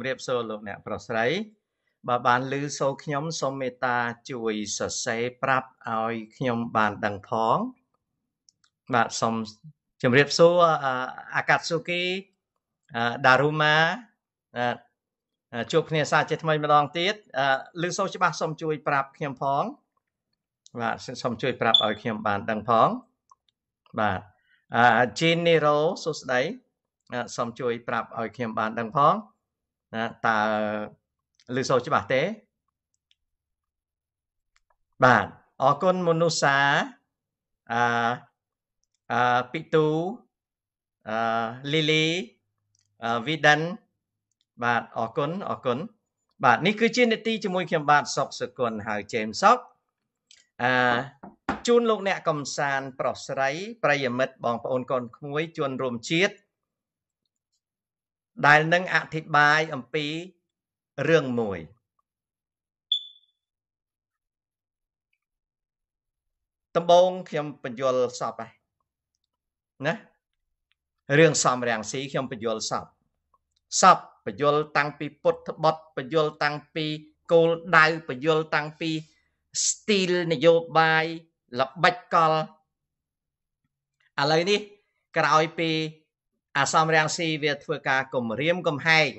ម្រាបសួរលោកអ្នកប្រុសស្រីបើបានឮសូរខ្ញុំសូមមេត្តាជួយសរសេរប្រាប់ឲ្យខ្ញុំបានដឹងផងបាទសូមជម្រាបសួរអាកាត់ស៊ូគីដារូម៉ាជួបគ្នាសាជាថ្មីម្ដងទៀតឮសូរច្បាស់សូមជួយប្រាប់ខ្ញុំផងបាទសូមជួយប្រាប់ឲ្យខ្ញុំបានដឹងផងបាទជីននីរ៉ូសួស្ដីសូមជួយប្រាប់ឲ្យខ្ញុំបានដឹងផង ណាតើឮសូរច្បាស់ទេបាទអរគុណមនុសាអឺអឺពីទូអឺលីលីអឺវីដាន់បាទអរគុណអរគុណបាទនេះគឺជានេតិជាមួយខ្ញុំបាទសុកសគុណហើយជេមសុកអឺជូនលោកអ្នកកំសាន្តប្រុសស្រី ប្រិយមិត្តបងប្អូនកូនក្មួយជនរួមជាតិ ដែលនឹងអធិប្បាយអំពីរឿងមួយដំបូងខ្ញុំបញ្យលសពហើយណារឿងសំរាំងស៊ីខ្ញុំបញ្យលសពសពបញ្យលតាំងពីពុទ្ធបុត្របញ្យលតាំងពីគោលដៅបញ្យលតាំងពីស្ទីលនយោបាយល្បិចកលឥឡូវនេះក្រោយពី អាសំរាំងស៊ីវាធ្វើការគម្រាមកំហែង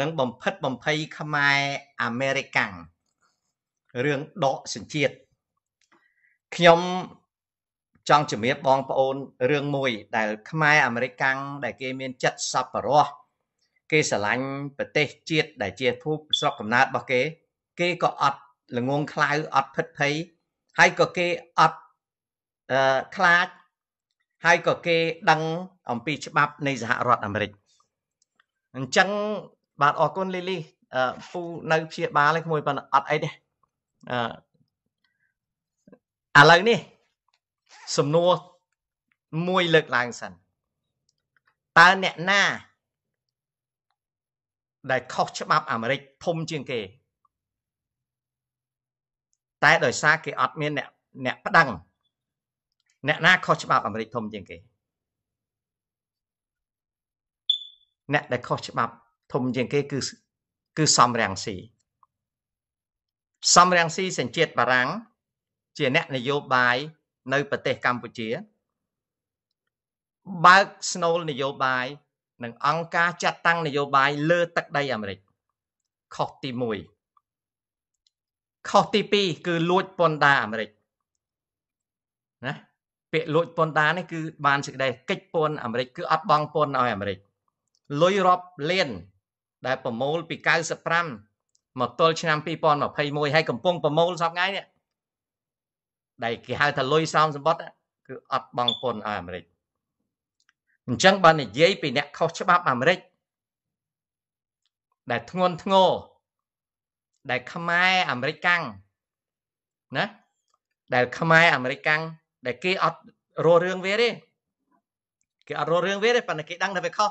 និងបំផិតបំភ័យខ្មែរអាមេរិកាំងរឿងដកសញ្ជាតិខ្ញុំចង់ជំរាបបងប្អូនរឿងមួយ ដែល ខ្មែរអាមេរិកាំងដែលគេមានចិត្តសប្បុរសគេស្រឡាញ់ប្រទេសជាតិដែលជាភូមិស្រុកកំណើតរបស់គេ គេក៏អត់ល្ងងខ្លៅអត់ភិតភ័យហើយក៏គេអត់អឺខ្លាច ហើយក៏គេដឹងអំពីច្បាប់នៃសហរដ្ឋអាមេរិកអញ្ចឹងបាទអរគុណលីលីពូនៅព្យាបាលឯក្មួយប៉ុន្តែអត់អីទេអឺឥឡូវនេះសំណួរមួយលើកឡើងសិនតើអ្នកណា ដែលខុសច្បាប់អាមេរិកធំជាងគេ តែដោយសារគេអត់មានអ្នកអ្នកប្តឹង អ្នកណាខុសច្បាប់អាមេរិកធំជាងគេអ្នកដែលខុសច្បាប់ធំជាងគេគឺគឺសំរាំងស៊ីសំរាំងស៊ីសញ្ជាតិបារាំងជាអ្នកនយោបាយនៅប្រទេសកម្ពុជា បើកស្នូលនយោបាយនិងអង្គការចាត់តាំងនយោបាយលើទឹកដីអាមេរិកខុសទី1ខុសទី2គឺលួចពន្ធដារអាមេរិកណា ពាក្យលួចពន្ធដារនេះគឺបានសេចក្តីកិច្ចពន្ធអាមេរិកគឺអត់បង់ពន្ធឲ្យអាមេរិកលុយរាប់លាន ដែលប្រមូលពី95មកទល់ឆ្នាំ2021ហើយកំពុងប្រមូលសពថ្ងៃនេះដែលគេហៅថាលុយស្រោមសម្បត្តិគឺអត់បង់ពន្ធឲ្យអាមេរិកអញ្ចឹងបើនិយាយពីអ្នកខុសច្បាប់អាមេរិកដែលធ្ងន់ធ្ងរដែលខ្មែរអាមេរិកាំងណាដែលខ្មែរអាមេរិកាំង ដែលគេអត់រស់រឿងវាទេគេអត់រស់រឿងវាទេប៉ុន្តែគេដឹងថាវាខុស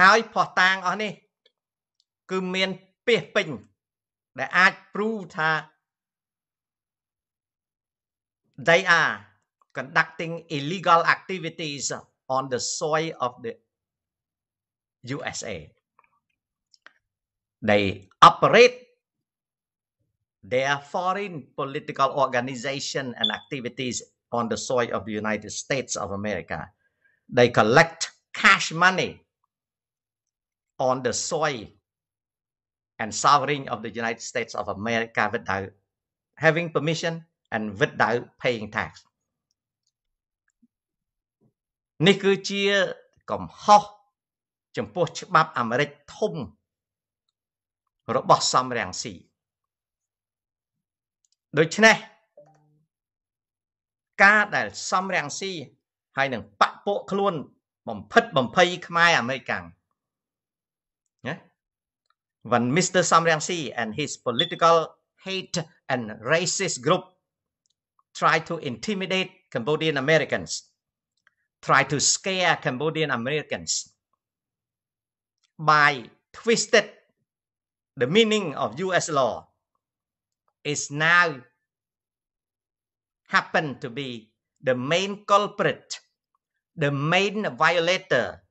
ហើយផោះតាងអស់នេះ គឺមានពាសពេញ ដែលអាច prove ថា they are conducting illegal activities on the soil of the USA they operate their foreign political organization and activities on the soil of the United States of America they collect cash money on the soil and sovereign of the United States of America without having permission and without paying tax នេះគឺជាកំហុសចំពោះច្បាប់អាមេរិកធំរបស់សំរាំងស៊ី ដូច្នេះការដែលសំរាំងស៊ីហើយនឹងបពពួកខ្លួន បំផិតបំភ័យខ្មែរអាមេរិកាំង when Mr. Samrangsi and his political hate and racist group try to intimidate Cambodian Americans, try to scare Cambodian Americans by twisted the meaning of US law is now happen to be the main culprit, the main violator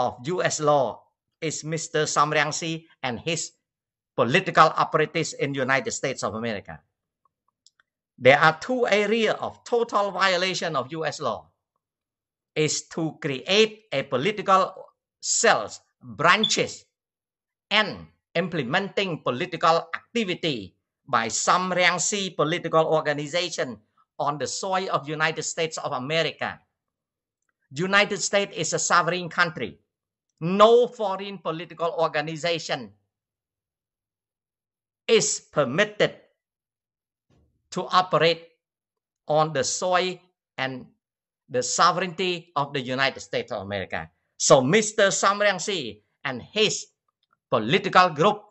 of US law is Mr. Sam Rainsy and his political apparatus in the United States of America. There are two areas of total violation of US law. Is to create a political cells, branches, and implementing political activity by some Rainsy political organization on the soil of United States of America. United States is a sovereign country. No foreign political organization is permitted to operate on the soil and the sovereignty of the United States of America. So Mr. Sam Rainsy and his political group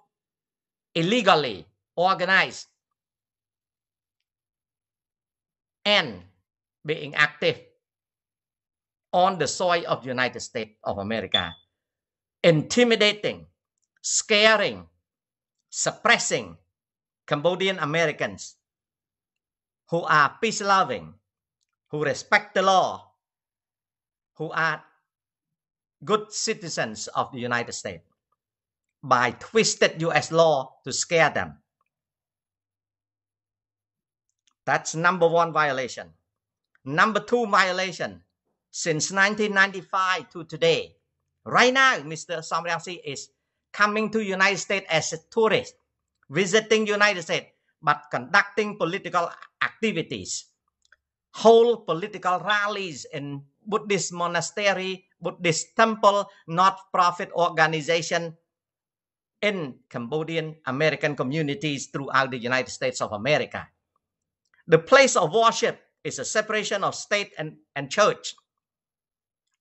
illegally organized and being active on the soil of the United States of America, intimidating, scaring, suppressing Cambodian Americans who are peace loving, who respect the law, who are good citizens of the United States by twisted US law to scare them. That's number one violation. Number two violation, since 1995 to today, right now, Mr. Sam Rainsy is coming to United States as a tourist, visiting United States, but conducting political activities, hold political rallies in Buddhist monastery, Buddhist temple, not-profit organization in Cambodian American communities throughout the United States of America. The place of worship is a separation of state and, and church.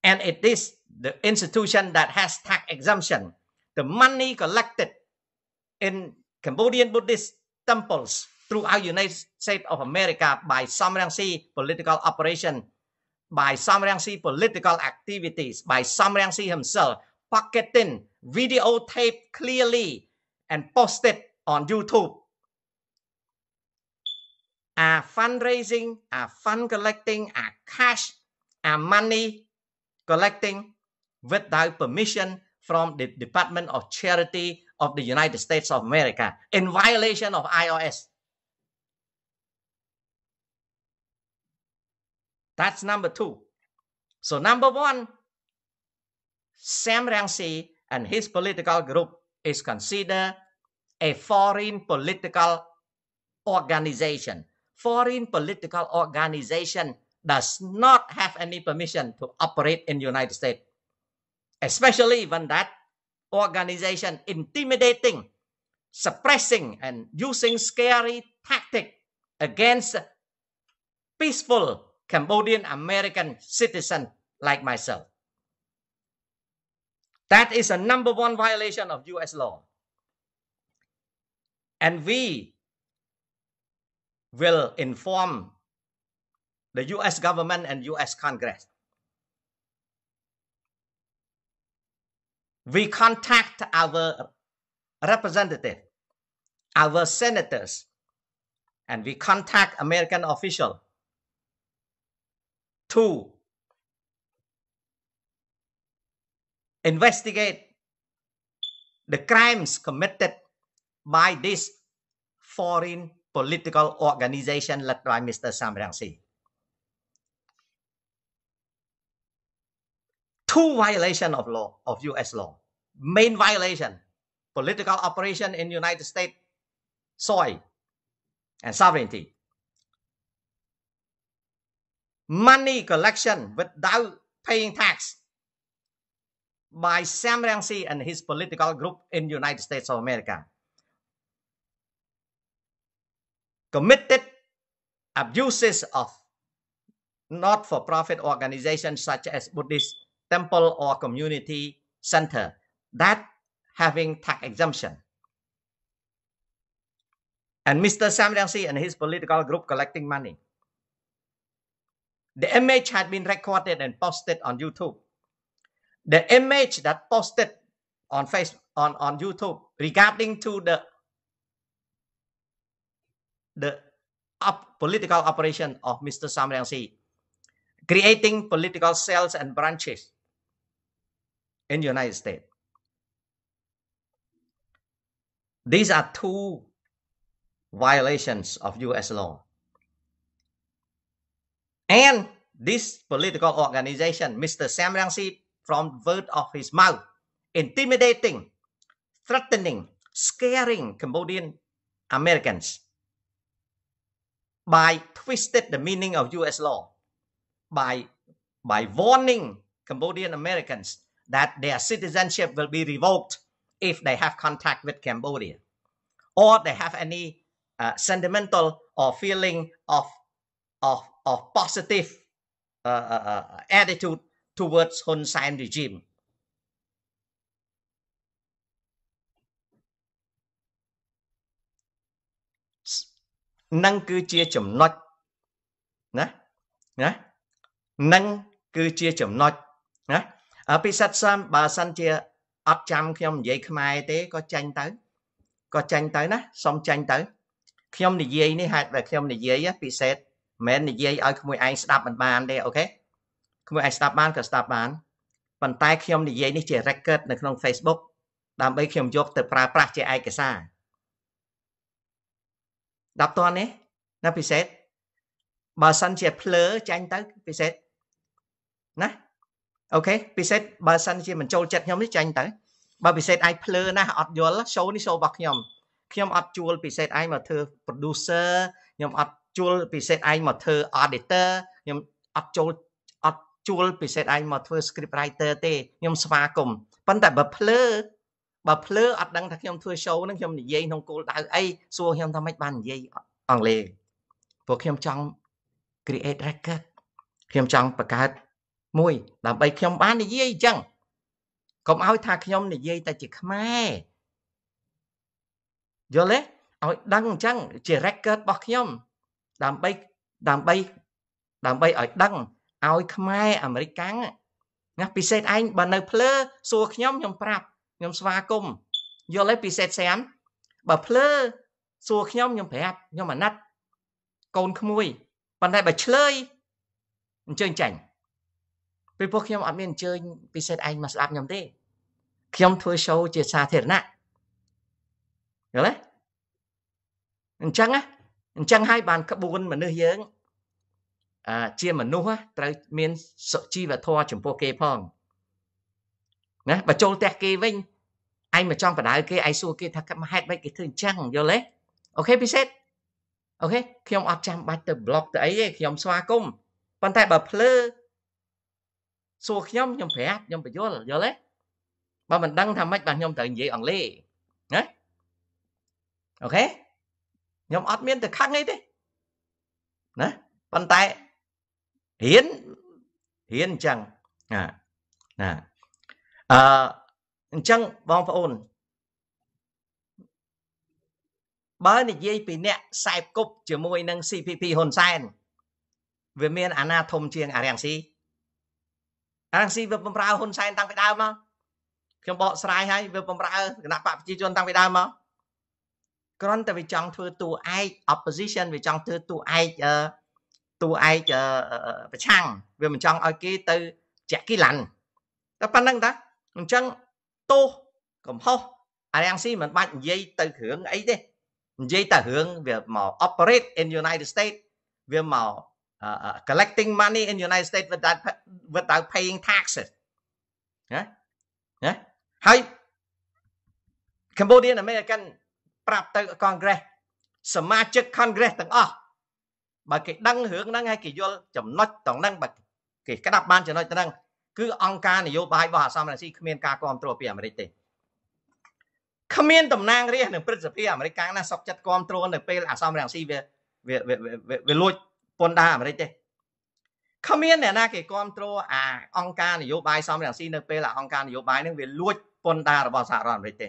And it is the institution that has tax exemption. The money collected in Cambodian Buddhist temples throughout United States of America by Sam Rainsy political operation, by Sam Rainsy political activities, by Sam Rainsy himself, pocketing videotape clearly and posted on YouTube are fundraising, are fund collecting, are cash, are money collecting without permission from the Department of Charity of the United States of America in violation of IRS. That's number two. So number one, Sam Rainsy and his political group is considered a foreign political organization foreign political organization does not have any permission to operate in the United States, especially when that organization intimidating, suppressing, and using scary tactic against peaceful Cambodian American citizen like myself. That is a number one violation of US law. And we will inform the US government and US Congress. We contact our representative, our senators, and we contact American official to investigate the crimes committed by this foreign political organization led by Mr. Sam Rainsy. Two violation of law, of US law. Main violation, political operation in United States soil and sovereignty. Money collection without paying tax by Sam Rainsy and his political group in United States of America. Committed abuses of not-for-profit organizations such as Buddhist temple or community center that having tax exemption. And Mr. Sam Rainsy and his political group collecting money. The image had been recorded and posted on YouTube. The image that posted on Facebook on, on YouTube regarding to the the up political operation of Mr. Sam Rainsy, creating political cells and branches in the United States. these are two violations of US law and this political organization Mr Sam Rangsi from the word of his mouth intimidating threatening scaring Cambodian Americans by twisted the meaning of US law by by warning Cambodian Americans that their citizenship will be revoked if they have contact with Cambodia or they have any uh, sentimental or feeling of of of positive uh, uh, uh attitude towards Hun Sen regime នឹងគឺជាចំណុចណាណានឹងគឺជាចំណុចណាពិសិដ្ឋសាមបើសិនជាអត់ចាំខ្ញុំនិយាយខ្មែរទេក៏ចាញ់ទៅក៏ចាញ់ទៅណាសុំចាញ់ទៅខ្ញុំនិយាយនេះហេតុតែខ្ញុំនិយាយពិសេសមិននិយាយឲ្យក្មួយឯងស្ដាប់មិនបានទេអូខេក្មួយឯងស្ដាប់បានក៏ស្ដាប់បានប៉ុន្តែខ្ញុំនិយាយនេះជា record នៅក្នុង Facebook ដើម្បីខ្ញុំយកទៅប្រើប្រាស់ជាឯកសារ 10តននេះណាពិសេសបើសិនជាភ្លើចាញ់ទៅពិសេសណាអូខេពិសេសបើសិនជាមិនចូលចិត្តខ្ញុំនេះចាញ់ទៅបើពិសេសឯងភ្លើណាស់អត់យល់ show នេះ show របស់ខ្ញុំខ្ញុំអត់ជួលពិសេសឯងមកធ្វើ producer ខ្ញុំអត់ជួលពិសេសឯងមកធ្វើ auditor ខ្ញុំអត់ចូលអត់ជួលពិសេសឯងមកធ្វើ script writer ទេខ្ញុំស្វាគមន៍ប៉ុន្តែបើភ្លើ បើភ្លើអត់ដឹងថាខ្ញុំធ្វើ show ហ្នឹងខ្ញុំនិយាយក្នុងគោលដៅអីសួរខ្ញុំថាម៉េចបាននិយាយអង់គ្លេសព្រោះខ្ញុំចង់ create record ខ្ញុំចង់បង្កើតមួយដើម្បីខ្ញុំបាននិយាយអញ្ចឹងកុំឲ្យថាខ្ញុំនិយាយតែជាខ្មែរយល់ទេឲ្យដឹងអញ្ចឹងជា record របស់ខ្ញុំ ដើម្បីដើម្បីដើម្បីឲ្យដឹងឲ្យខ្មែរអាមេរិកកាំងណាពិសេសឯងបើនៅភ្លើសួរខ្ញុំខ្ញុំប្រាប់ ខ្ញុំស្វាគមន៍យល់ទេពិសេសសាមបើភ្លើសួរខ្ញុំខ្ញុំប្រាប់ខ្ញុំអាណិតកូនក្មួយប៉ុន្តែបើឆ្លើយអញ្ជើញចាញ់ពីព្រោះខ្ញុំអត់មានអញ្ជើញពិសេសឯងមកស្ដាប់ខ្ញុំទេខ្ញុំធ្វើ show ជាសាធារណៈយល់ទេអញ្ចឹងណាអញ្ចឹងហើយបានក្បួនមនុស្សយើងអាជាមនុស្សត្រូវមានសុជីវធម៌ចំពោះគេផង ណាបើចូលផ្ទះគេវិញឯងមកចង់បដៅគេឯងសួរគេថាហេតុម៉េចគេធ្វើអញ្ចឹងយល់ទេអូខេពិសេសអូខេខ្ញុំអត់ចាំបាច់ទៅ block ទៅអីទេខ្ញុំស្វាគមន៍ប៉ុន្តែបើភ្លើសួរខ្ញុំខ្ញុំប្រាប់ខ្ញុំបញ្យល់យល់ទេបើមិនដឹងថាម៉េចបាទខ្ញុំត្រូវនិយាយអង់គ្លេសណាអូខេខ្ញុំអត់មានទៅខឹងអីទេណាប៉ុន្តែរៀនរៀនអញ្ចឹងណាណា អឺអញ្ចឹងបងប្អូនបើនិយាយពីអ្នកខ្សែគប់ជាមួយនឹង CPP ហ៊ុនសែនវាមានអាណាធំជាងអារាំងស៊ីអារាំងស៊ីវាបំរើហ៊ុនសែនតាំងពីដើមមកខ្ញុំបកស្រាយហើយវាបំរើគណៈបកប្រជាជនតាំងពីដើមមកគ្រាន់តែវាចង់ធ្វើតួឯក opposition វាចង់ធ្វើតួឯកតួឯកប្រឆាំងវាមិនចង់ឲ្យគេទៅជាក់គីឡាន់តែប៉ុណ្្នឹងតា អញ្ចឹងទោសកំហុសអារាំងស៊ីមិនបាច់និយាយទៅគ្រឿងអីទេនិយាយតែរឿងវាមក operate in United States វាមក uh, collecting money in United States without without paying taxes ណាណាហើយ Cambodian American ប្រាប់ទៅ Congress សមាជិក Congress ទាំងអស់បើគេដឹងរឿងហ្នឹងហើយគេយល់ចំណុចទាំងហ្នឹងបើគេក្តាប់បានចំណុចហ្នឹង គឺអង្គការនយោបាយរបស់អាសាមរាស៊ីគ្មានការគ្រប់គ្រងពីអាមេរិកទេគ្មានតំណាងរាស្ត្រនៅព្រឹទ្ធសភាអាមេរិកកាំងណាសុកចិត្តគ្រប់គ្រងនៅពេលអាសំរងស៊ីវាវាវាលួចពន្ធដារអាមេរិកទេគ្មានអ្នកណាគេគ្រប់គ្រងអាអង្គការនយោបាយសំរងស៊ីនៅពេលអាអង្គការនយោបាយនឹងវាលួចពន្ធដាររបស់សហរដ្ឋអាមេរិកទេ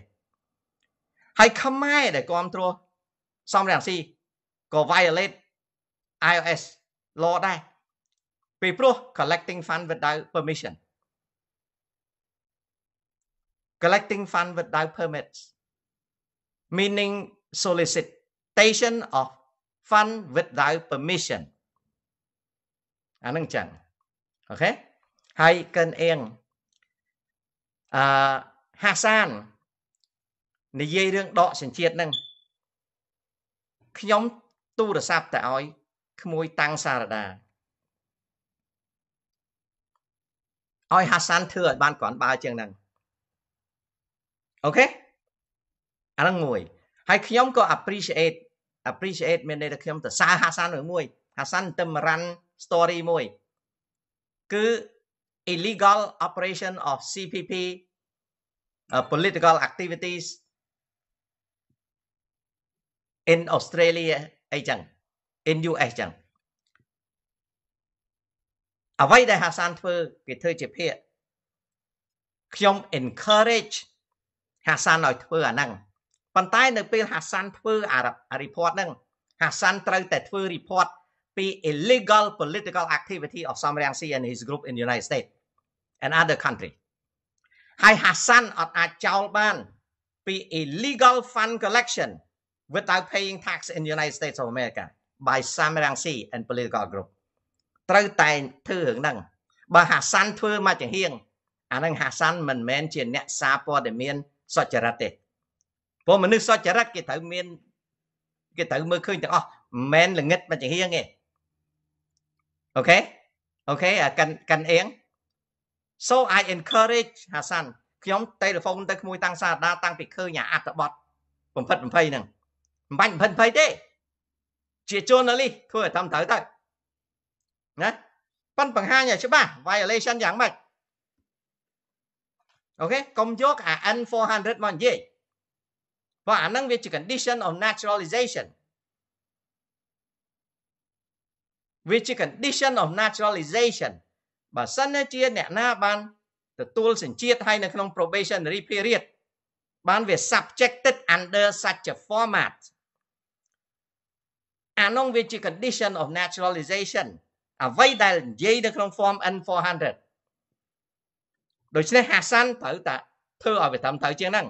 ហើយខ្មែរដែលគ្រប់គ្រងសំរងស៊ីក៏ violate iOS law ដែរ ពីព្រោះ collecting fund without permission collecting fund without permits meaning solicitation of fund without permission អានឹងចឹងអូខេហើយកិនអៀងអឺហាសាននិយាយរឿងដកសញ្ជាតិហ្នឹងខ្ញុំទូរស័ព្ទទៅឲ្យក្មួយតាំងសារដា ឲ្យហាសាន់ធ្វើឲ្យបានគ្រាន់បើជាងហ្នឹងអូខេអាហ្នឹងមួយហើយខ្ញុំក៏ appreciate appreciate មានន័យថាខ្ញុំទៅសើហាសាន់មួយហាសាន់ទៅរ៉ាន់ story មួយគឺ illegal operation of CPP uh, political activities in Australia អីចឹង in US ចឹង អ្វីដែលហាសានធ្វើគេធ្វើជាភាកខ្ញុំ encourage ហាសានឲ្យធ្វើអាហ្នឹងប៉ុន្តែនៅពេលហាសានធ្វើអា report ហ្នឹងហាសានត្រូវតែធ្វើ report ពី illegal political activity of Sam Rangsi and his group in the United States and other country ហើយហាសានអត់អាចចោលបានពី illegal fund collection without paying tax in the United States of America by Sam Rangsi and political group ត្រូវតែធ្វើរឿងហ្នឹងបើហាសាន់ធ្វើមកចំហៀងអាហ្នឹងហាសាន់មិនមែនជាអ្នកសារព័ត៌មានសុចរិតទេព្រោះមនុស្សសុចរិតគេត្រូវមានគេត្រូវមើលឃើញទាំងអស់មិនមែនល្ងិតមកចំហៀងទេ okay okay អាកាន់កាន់អៀង so i encourage ហាសាន់ខ្ញុំតេឡេហ្វូនទៅក្មួយតាំងសាដាតាំងពីឃើញអាអត្ថបទបំផិតបំភ័យហ្នឹងមិនបាច់បំផិតបំភ័យទេជា journalist ធ្វើឲ្យតាមត្រូវទៅ ណាប៉ុនបង្ហាញឲ្យច្បាស់ violation យ៉ាងម៉េច okay កុំយកអា N400 មកនិយាយព្រោះអាហ្នឹងវាជា condition of naturalization វាជា condition of naturalization បើសិនជាអ្នកណាបានទទួលសញ្ជាតិឲ្យនៅក្នុង probationary period បានវា subjected under such a format អានោះវាជា condition of naturalization អ្វីដែលនិយាយនៅក្នុង form N400 ដូច្នេះហាសាន់ត្រូវតែធ្វើឲ្យវាត្រឹមត្រូវជាងហ្នឹង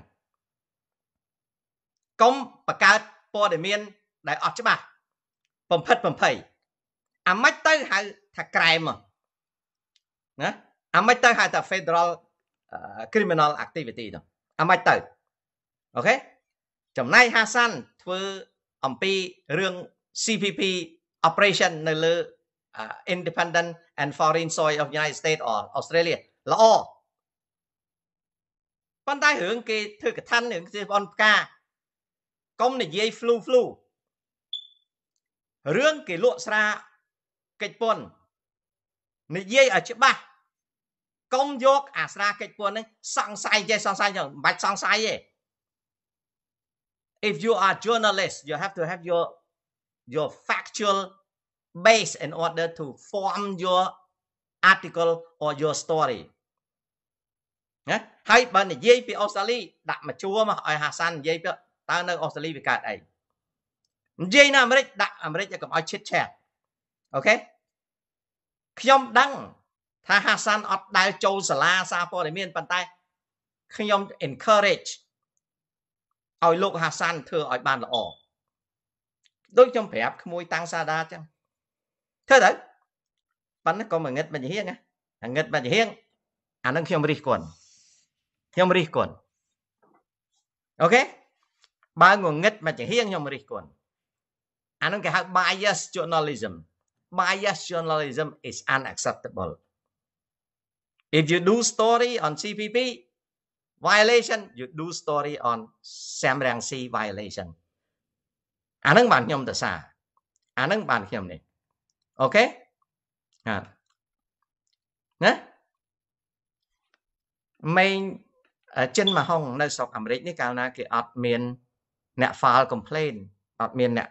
កុំបង្កើតព័ត៌មានដែលអត់ច្បាស់បំផិតបំភ័យអាម៉េចទៅហៅថាក្រែមណាអាម៉េចទៅហៅថា Federal Criminal Activity ទៅអាម៉េចទៅអូខេចំណែកហាសាន់ធ្វើអំពីរឿង CPP operation នៅលើ uh, independent and foreign soil of United States or Australia ល្អប៉ុន្តែរឿងគេធ្វើកថារឿងគេបងផ្កាកុំនិយាយ flu flu រឿងគេលក់ស្រាកិច្ចពន្ធនិយាយឲ្យច្បាស់កុំយកអាស្រាកិច្ចពន្ធហ្នឹងសង្ស័យចេះសង្ស័យមិនបាច់សង្ស័យទេ if you are journalist you have to have your your factual base in order to form your article or your story ណាហើយបើនិយាយពីអូស្ត្រាលីដាក់មកជួមកឲ្យហាសាន់និយាយទៅតើនៅអូស្ត្រាលីវាកើតអីនិយាយនៅអាមេរិកដាក់អាមេរិកឲ្យកុំឲ្យឈិតឆាអូខេខ្ញុំដឹងថាហាសាន់អត់ដែលចូលសាលាសារព័ត៌មានប៉ុន្តែខ្ញុំ encourage ឲ្យលោកហាសាន់ធ្វើឲ្យបានល្អដូចខ្ញុំប្រាប់ក្មួយតាំងសាដាចឹង ធ្វើទៅប៉ុន្តែក៏មកងឹតបញ្ញហៀងណាងឹតបញ្ញហៀងអានឹងខ្ញុំរិះគន់ខ្ញុំរិះគន់អូខេបើងងឹតបញ្ញហៀងខ្ញុំរិះគន់អានឹងគេហៅ bias journalism bias journalism is unacceptable if you do story on CPP violation you do story on Sam Rangsi violation អានឹងបានខ្ញុំទៅសារអានឹងបានខ្ញុំនេះ អូខេណាណាមេងចិនមហុងនៅស្រុកអាមេរិកនេះកាលណាគេអត់មានអ្នក file complaint អត់មានអ្នក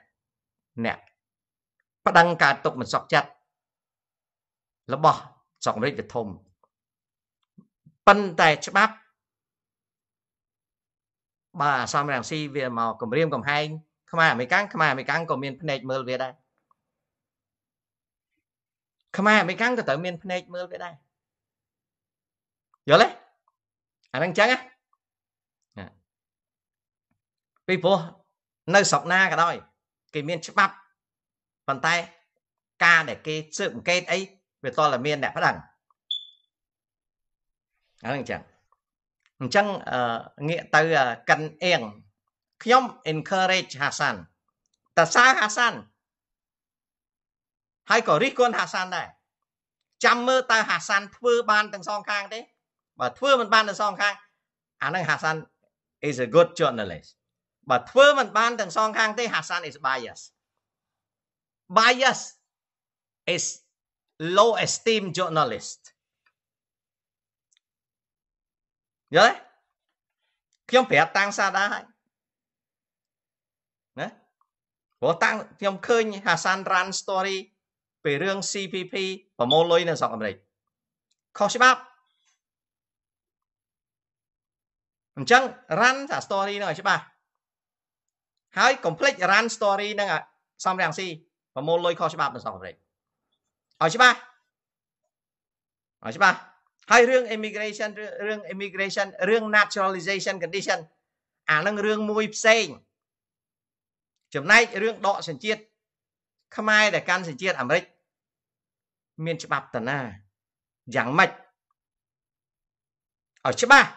អ្នកប្តឹងការទុកមិនសុខចិត្តរបស់ស្រុកអាមេរិកវាធំប៉ុន្តែច្បាប់បាទសំរងស៊ីវាមកគម្រាមកំហែងខ្មែរអាមេរិកាំងខ្មែរអាមេរិកាំងក៏មានភ្នែកមើលវាដែរ ខ្មែរអាមេរិកាំងក៏ត្រូវមានភ្នែកមើលវាដែរយល់ទេអាហ្នឹងចឹងណាពីព្រោះនៅស្រុកណាក៏ដោយគេមានច្បាប់ប៉ុន្តែការដែលគេស៊ើបអង្កេតអីវាតតែមានអ្នកប្តឹងអាហ្នឹងចឹងអញ្ចឹងងាកទៅកិនអៀងខ្ញុំ encourage ហាសានតសើហាសាន ហើយក៏រិះគន់ហាសានដែរចាំមើលតើហាសានធ្វើបានទាំងសងខាងទេបើធ្វើមិនបានទាំងសងខាងអានឹងហាសាន is a good journalist បើធ្វើមិនបានទាំងសងខាងទេហាសាន is bias bias is low esteem journalist យល់ទេខ្ញុំប្រាប់តាំងសាដាហើយណាព្រោះតាំងខ្ញុំឃើញហាសាន run story ពីរឿង CPP ប្រមូលលុយនៅស្រុកអាមេរិកខុសច្បាប់អញ្ចឹង run ថា story ហ្នឹងឲ្យច្បាស់ហើយកុំភ្លេច run story ហ្នឹងសំរាំងស៊ីប្រមូលលុយខុសច្បាប់នៅស្រុកអាមេរិកឲ្យច្បាស់ឲ្យច្បាស់ហើយរឿង immigration រឿង immigration រឿង naturalization condition អានឹងរឿងមួយផ្សេងចំណែករឿងដកសញ្ជាតិ ខ្មែរដែលកាន់សញ្ជាតិអាមេរិកមានច្បាប់តាណាយ៉ាងម៉េចឲ្យច្បាស់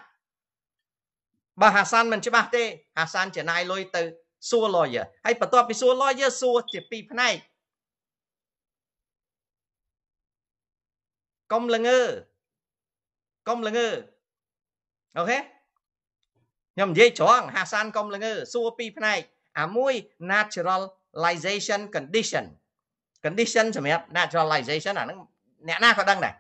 បើហាសានមិនច្បាស់ទេហាសានចំណាយលុយទៅសួរ lawyer ហើយបន្ទាប់ពីសួរ lawyer សួរជាពីរផ្នែកកុំល្ងើកុំល្ងើអូខេខ្ញុំនិយាយត្រង់ហាសានកុំល្ងើសួរពីរផ្នែកអាមួយ naturalization condition condition សម្រាប់ naturalization អាហ្នឹងអ្នកណាក៏ដឹងដែរ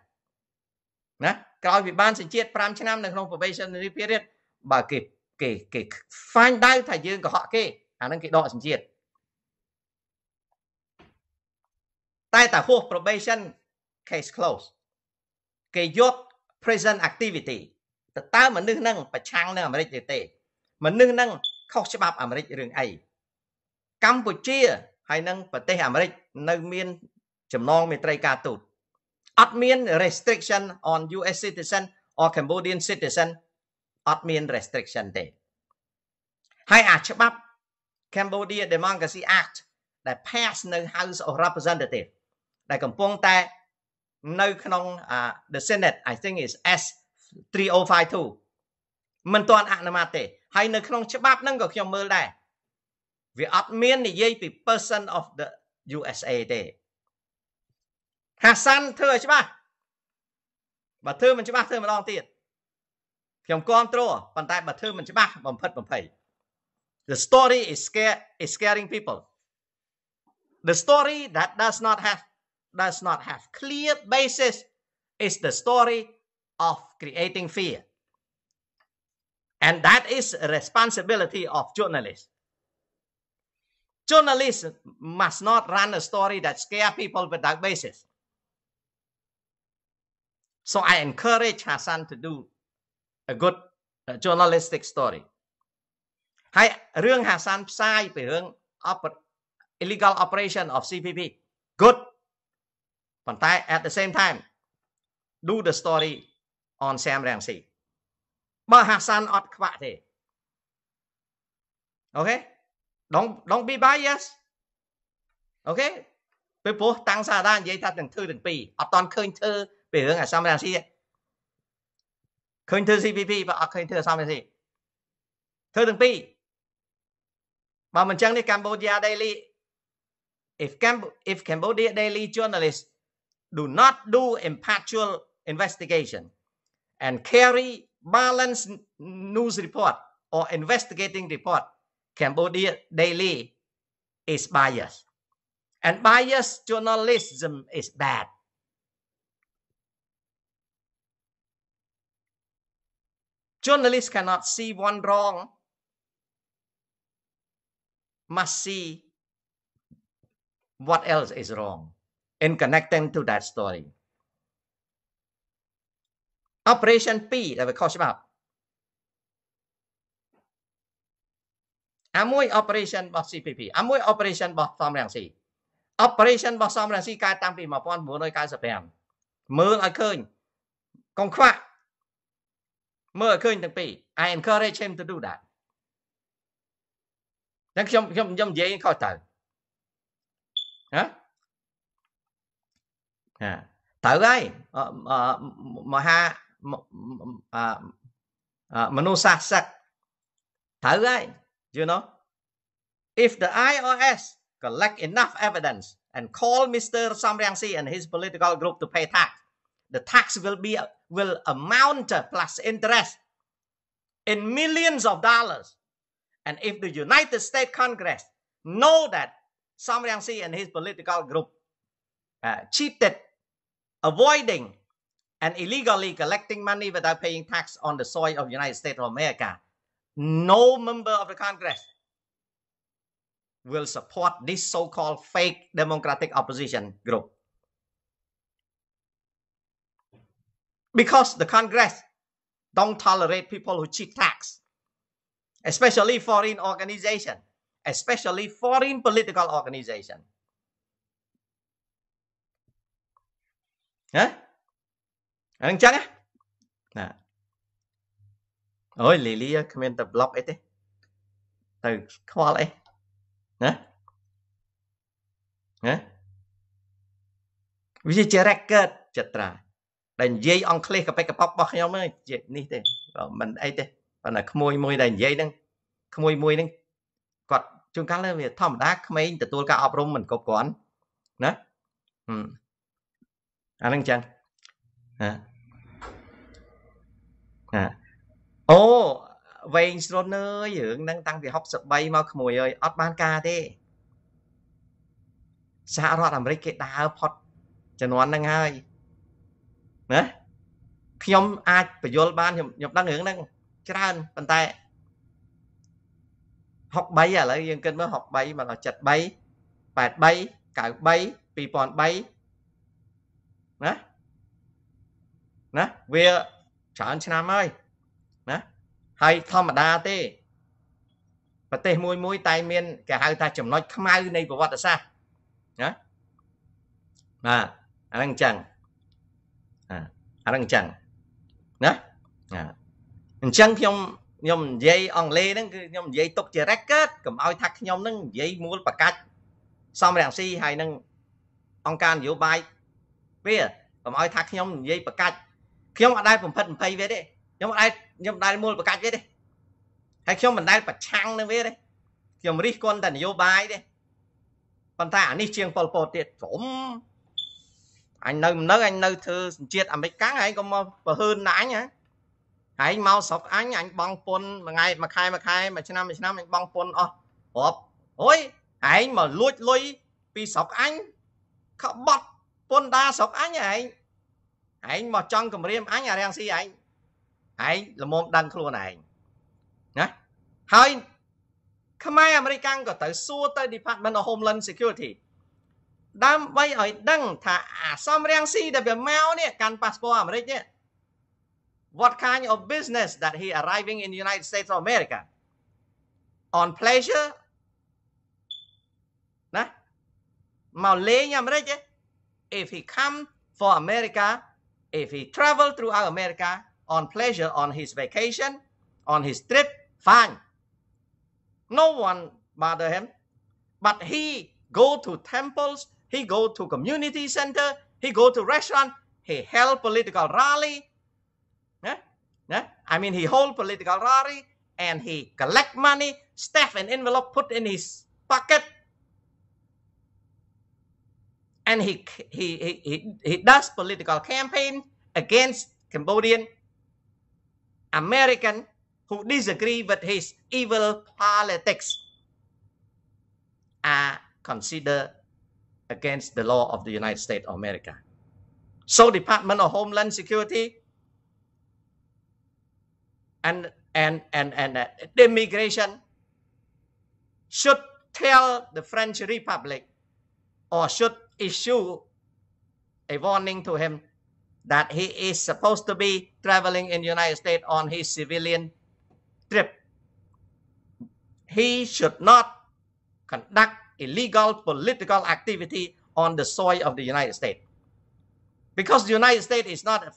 ណាក្រោយពីបានសញ្ជាតិ5ឆ្នាំនៅក្នុង probationary period បើគេគេគេ find out ថាយើងកុហកគេអាហ្នឹងគេដកសញ្ជាតិតែតាហួស probation case close គេយក present activity តើតើមនុស្សហ្នឹងប្រឆាំងនៅអាមេរិកទេទេមនុស្សហ្នឹងខុសច្បាប់អាមេរិករឿងអី កម្ពុជាហើយនិងប្រទេសអាមេរិកនៅមានចំណងមេត្រីការទូតអត់មាន restriction on US citizen or Cambodian citizen អត់មាន restriction ទេហើយអាច្បាប់ Cambodia Democracy Act ដែល pass នៅ House of Representative ដែលកំពុងតែនៅក្នុង the Senate I think is S 3052មិនទាន់អនុម័តទេហើយនៅក្នុងច្បាប់ហ្នឹងក៏ខ្ញុំមើលដែរ វាអត់មាននិយាយពី person of the USA ទេហាសាន់ធ្វើឲ្យច្បាស់បើធ្វើមិនច្បាស់ធ្វើម្ដងទៀតខ្ញុំគ្រប់គ្រងប៉ុន្តែបើធ្វើមិនច្បាស់បំផិតបំភ័យ The story is scare is scaring people The story that does not have does not have clear basis is the story of creating fear and that is a responsibility of journalists journalists must not run a story that scare people without basis So I encourage Hassan to do a good uh, journalistic story ហើយរឿង Hassan ផ្សាយពីរឿង illegal operation of CPP good ប៉ុន្តែ at the same time do the story on Sam Rangsi បើ Hassan អត់ខ្វាក់ទេអូខេ don't don't be biased អូខេពេលព្រោះតាំងសាដានិយាយថាទាំងធ្វើទាំងពីរអត់តន់ឃើញធ្វើពីរឿងអាសំរាំងស៊ីឃើញធ្វើ CPP បើអត់ឃើញធ្វើអាសំរាំងស៊ីធ្វើទាំងពីរបើមិនចឹងនេះ Cambodia Daily if Cam if Cambodia Daily journalists do not do impartial investigation and carry balanced news report or investigating report Cambodia Daily is biased. And biased journalism is bad. Journalists cannot see one wrong, must see what else is wrong in connecting to that story. Operation P that we talked about អាមួយ operation របស់ CPP អាមួយ operation របស់សំរងស៊ី operation របស់សំរងស៊ីកើតតាំងពី1995មើលឲ្យឃើញកុំខ្វាក់មើលឲ្យឃើញទាំងពីរ I encourage him to do that តែខ្ញុំខ្ញុំខ្ញុំនិយាយខុសទៅហ៎ហាត្រូវហើយមហាមនុស្សសាស្ត្រត្រូវហើយ you know if the IRS collect enough evidence and call Mr. Samriangsi and his political group to pay tax the tax will be will amount plus interest in millions of dollars and if the United States Congress know that Samriangsi and his political group uh, cheated avoiding and illegally collecting money without paying tax on the soil of United States of America no member of the Congress will support this so-called fake democratic opposition group. Because the Congress don't tolerate people who cheat tax, especially foreign organization, especially foreign political organization. Hả? Anh. អូយលីលីគ្មានតែ block អីទេទៅខ្វល់អីណាណាវាជា record ចត្រាដែលនិយាយអង់គ្លេសកប៉ិកកប៉ុករបស់ខ្ញុំនេះនេះទេមិនអីទេប៉ុន្តែក្មួយមួយដែលនិយាយហ្នឹងក្មួយមួយហ្នឹងគាត់ជួនកាលវាធម្មតាក្មេងទទួលការអប់រំមិនគ្រប់គ្រាន់ណាអាហ្នឹងចឹងណាណា អូ វែងស្រុនអើយ រឿងហ្នឹងតាំងពី 63 មកក្មួយអើយ អត់បានការទេ សហរដ្ឋអាមេរិកគេដើរផុតជំនាន់ហ្នឹងហើយ ណា ខ្ញុំអាចបញ្យល់បាន ខ្ញុំខ្ញុំដឹងរឿងហ្នឹងច្រើនប៉ុន្តែ63ឥឡូវយើងគិតមើល63មកដល់73 83 93 2003ណាណាវាច្រើនឆ្នាំហើយ ណាហើយធម្មតាទេប្រទេសមួយមួយតែមានគេហៅថាចំណុចខ្មៅនៃប្រវត្តិសាស្ត្រណាបាទអាហ្នឹងអញ្ចឹងអាហ្នឹងអញ្ចឹងណាអញ្ចឹងខ្ញុំខ្ញុំនិយាយអង់គ្លេសហ្នឹងគឺខ្ញុំនិយាយទុកជា record កុំឲ្យថាខ្ញុំហ្នឹងនិយាយមូលប្រកាច់សំរាំងស៊ីហើយនឹងអង្គការនយោបាយវាកុំឲ្យថាខ្ញុំនិយាយប្រកាច់ខ្ញុំអត់ដែលបំផិតបំភ័យវាទេ ខ្ញុំអត់ដែលខ្ញុំដែលមូលប្រកាច់វាទេហើយខ្ញុំមិនដែលប្រឆាំងនឹងវាទេខ្ញុំរិះគន់តែនយោបាយទេប៉ុន្តែអានេះជាងប៉ុលពតទៀតព្រមអញនៅនៅអញនៅធ្វើសញ្ជាតិអាមេរិកកាំងហើយក៏មកបើហឺនណាអញហ៎ហើយមកស្រុកអញអញបងពុនមួយថ្ងៃមួយខែមួយខែមួយឆ្នាំមួយឆ្នាំអញបងពុនអស់រាប់អូយឯងមកលួចលុយពីស្រុកអញក្បត់ពុនដាស្រុកអញឯងឯងមកចង់គម្រាមអញអារាំងស៊ីឯង ឯងល្មមដឹងខ្លួនឯងណាហើយខ្មែរអាមេរិកក៏ទៅសួរទៅ Department of Homeland Security ដើម្បីឲ្យដឹងថាអាសំរាំងស៊ីដែលវាមកនេះកាន់ប៉ាសពតអាមេរិកនេះ what kind of business that he arriving in the United States of America on pleasure ណាមកលេងអាមេរិក if he come for America if he travel throughout America on pleasure on his vacation on his trip fine no one bother him but he go to temples he go to community center he go to restaurant he held political rally yeah? Yeah? i mean he hold political rally and he collect money stuff an envelope put in his pocket and he he he he does political campaign against Cambodian American who disagree with his evil politics are considered against the law of the United States of America. So Department of Homeland Security and and and and uh, immigration should tell the French Republic or should issue a warning to him that he is supposed to be traveling in the United States on his civilian trip. He should not conduct illegal political activity on the soil of the United States. Because the United States is not a,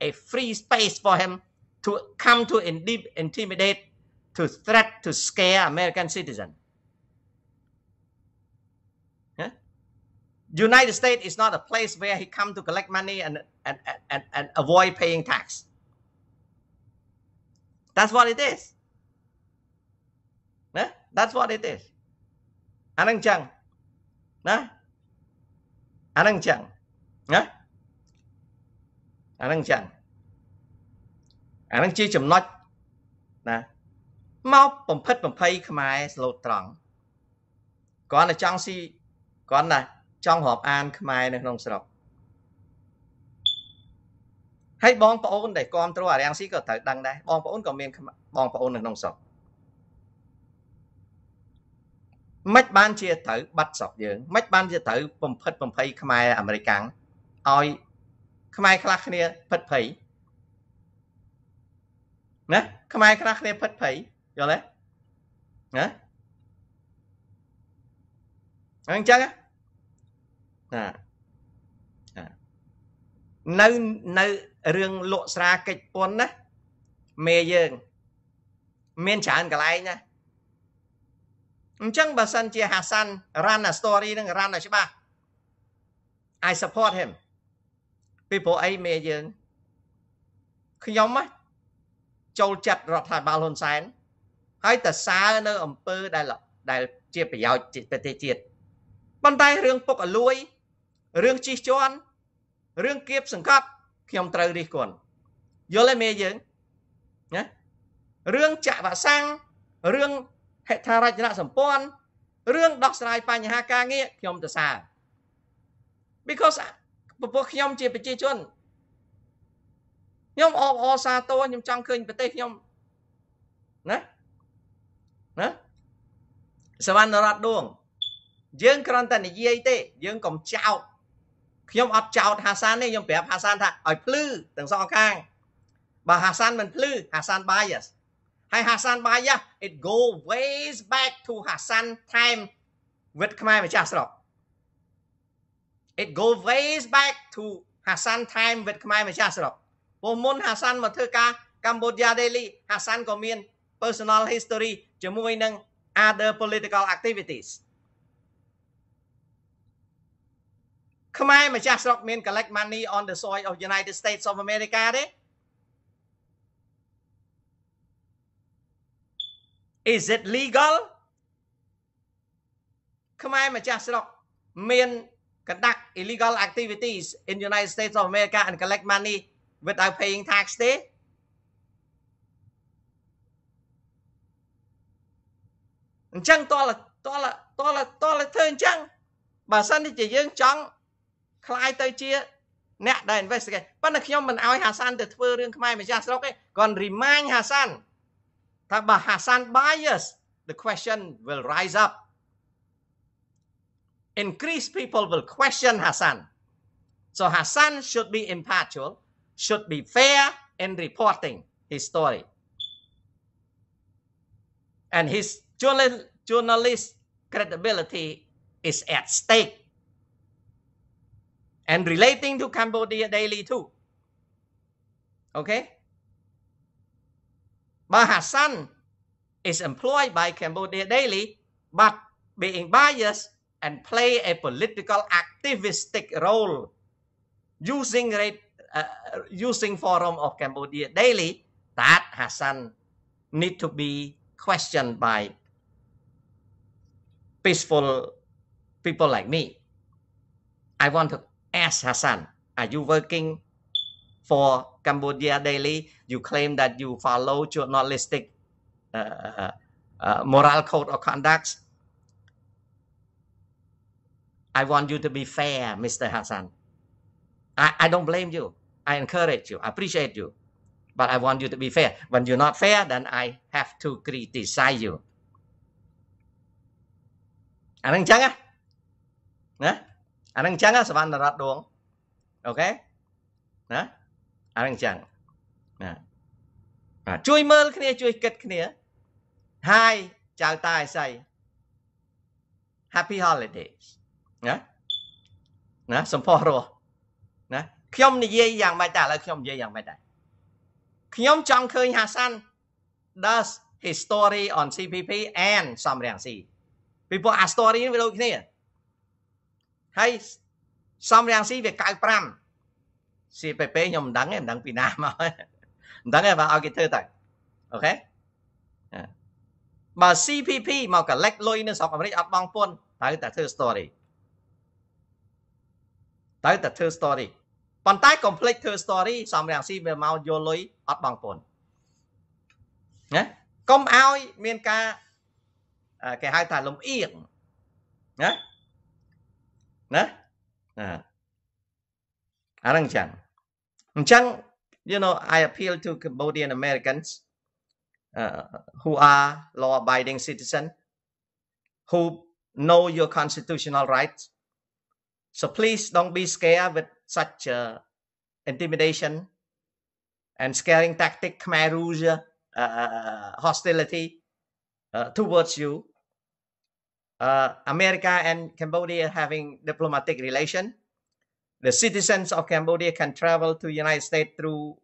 a free space for him to come to intimidate, to threat, to scare American citizens. United States is not a place where he come to collect money and, and, and, and avoid paying tax. That's what it is. Yeah? that's what it is អានឹងចឹងណាអានឹងចឹងណាអានឹងចឹងអានឹងជាចំណុចណាមកបំផិតបំភ័យខ្មែរស្លូតត្រង់គ្រាន់តែចង់ស៊ីគ្រាន់តែ ចង់រាប់អានខ្មែរនៅក្នុងស្រុកហើយបងប្អូនដែលគ្រប់គ្រងអារាំងស៊ីក៏ត្រូវដឹងដែរបងប្អូនក៏មានបងប្អូននៅក្នុងស្រុកមិនបានជាត្រូវបាត់ស្រុកយើងមិនបានជាត្រូវបំផិតបំភ័យខ្មែរអាមេរិកាំងឲ្យខ្មែរខ្លះគ្នាផិតភ័យណាខ្មែរខ្លះគ្នាផិតភ័យយល់ទេណាអញ្ចឹងណា នៅនៅរឿងលក់ស្រាកិច្ចពន្ធណាមេយើង មានច្រើនកន្លែងណាអញ្ចឹងបើសិនជាហាសាន់ run a story នឹង run ឲ្យច្បាស់ I support him ពីព្រោះអីមេយើងខ្ញុំចូលចិត្តរដ្ឋាភិបាលហ៊ុនសែនហើយតសើនៅអង្គើដែលដែលជាប្រយោជន៍ប្រទេសជាតិប៉ុន្តែរឿងពុកអលួយ រឿងជិះជាន់រឿងគៀបសង្កត់ខ្ញុំត្រូវរិះគន់យល់ទេមេយើងណារឿងចាក់វ៉ាក់សាំងរឿងហេដ្ឋារចនាសម្ព័ន្ធរឿងដោះស្រាយបញ្ហាការងារខ្ញុំទៅសារ because ពពួកខ្ញុំជាប្រជាជនខ្ញុំអបអរសាទរខ្ញុំចង់ឃើញប្រទេសខ្ញុំណាណាសវណ្ណរដ្ឋដួងយើងគ្រាន់តែនិយាយទេ យើងកុំចោត ខ្ញុំអត់ចោតហាសានទេខ្ញុំប្រាប់ហាសានថាឲ្យភ្លឺទាំងសងខាងបើហាសានមិនភ្លឺហាសាន bias ហើយហាសាន bias it go ways back to ហាសាន time with ខ្មែរម្ចាស់ស្រុក it go ways back to ហាសាន time with ខ្មែរម្ចាស់ស្រុកព្រោះមុនហាសានមកធ្វើការកម្ពុជា daily ហាសានក៏មាន personal history ជាមួយនឹង other political activities ខ្មែរម្ចាស់ស្រុកមាន collect money on the soil of United States of America ទេ Is it legal ខ្មែរម្ចាស់ស្រុកមាន conduct illegal activities in United States of America and collect money without paying tax ទេអញ្ចឹងតលតលតលតលធ្វើអញ្ចឹងបើសិនជាយើងចង់ คล้ายទៅជាអ្នកដែល investigate ប៉ុន្តែខ្ញុំមិនអោយហាសានទៅធ្វើរឿងខ្មែរម្ចាស់ស្រុកទេគាត់ remind ហាសានថាបើហាសាន bias the question will rise up increase people will question Hassan so Hassan should be impartial should be fair in reporting his story and his journalist credibility is at stake and relating to Cambodia daily too. Okay? But Hassan is employed by Cambodia Daily, but being biased and play a political activistic role using uh, using forum of Cambodia Daily, that Hassan need to be questioned by peaceful people like me. I want to ask Hassan, are you working for Cambodia Daily? You claim that you follow journalistic uh, uh, moral code of conduct. I want you to be fair, Mr. Hassan. I, I don't blame you. I encourage you. I appreciate you. But I want you to be fair. When you're not fair, then I have to criticize you. អានឹងចឹងណា អានឹងអញ្ចឹងសវណ្ណរតដួងអូខេណាអានឹងអញ្ចឹងណាជួយមើលគ្នាជួយគិតគ្នាហើយចៅតាអេស័យ Happy holidays ណាណាសំផស្សរស់ណាខ្ញុំនិយាយយ៉ាងម៉េចតែឥឡូវខ្ញុំនិយាយយ៉ាងម៉េចដែរខ្ញុំចង់ឃើញហាសាន់ does his story on CPP and សំរាំងស៊ីពីព្រោះអា story វាដូចគ្នា ហើយសំរាំងស៊ីវា95 CPP ខ្ញុំមិនដឹងទេមិនដឹងពីណាមកមិនដឹងទេបើឲ្យគេធ្វើទៅអូខេបើ CPP មក collect លុយនៅស្រុកអាមេរិកអត់បងពន្ធត្រូវតែធ្វើ story ត្រូវតែធ្វើ story ប៉ុន្តែ complete ធ្វើ story សំរាំងស៊ីវាមកយកលុយអត់បងពន្ធណាកុំឲ្យមានការគេហៅថាលំអៀងណា ណាអាហ្នឹងចឹងអញ្ចឹង you know I appeal to Cambodian Americans uh, who are law abiding citizens who know your constitutional rights so please don't be scared with such uh, intimidation and scaring tactic Khmer Rouge uh, hostility uh, towards you uh, America and Cambodia having diplomatic relation the citizens of Cambodia can travel to United States through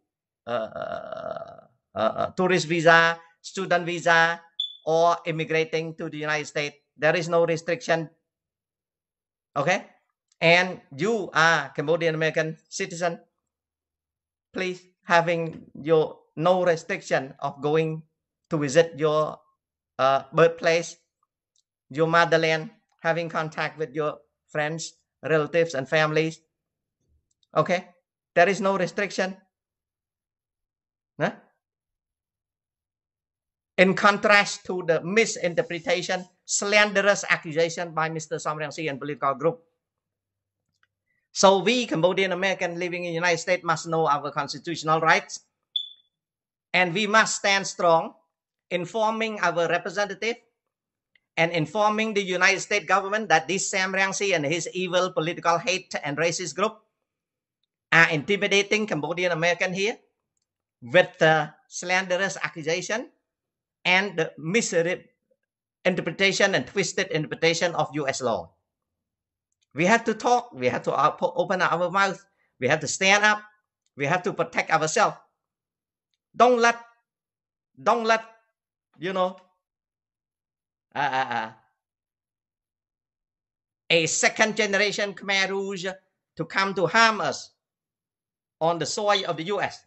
uh, uh, tourist visa, student visa, or immigrating to the United States. There is no restriction. Okay? And you are Cambodian American citizen. Please having your no restriction of going to visit your uh, birthplace, your motherland, having contact with your friends, relatives, and families Okay, there is no restriction. Huh? In contrast to the misinterpretation, slanderous accusation by Mr. Samrangsi and political group. So we Cambodian American living in the United States must know our constitutional rights and we must stand strong informing our representative and informing the United States government that this Sam Rangsi and his evil political hate and racist group are intimidating Cambodian American here with the slanderous accusation and the misinterpretation and twisted interpretation of U.S. law. We have to talk. We have to open our mouth. We have to stand up. We have to protect ourselves. Don't let, don't let, you know, uh, uh, a second generation Khmer Rouge to come to harm us on the soil of the US.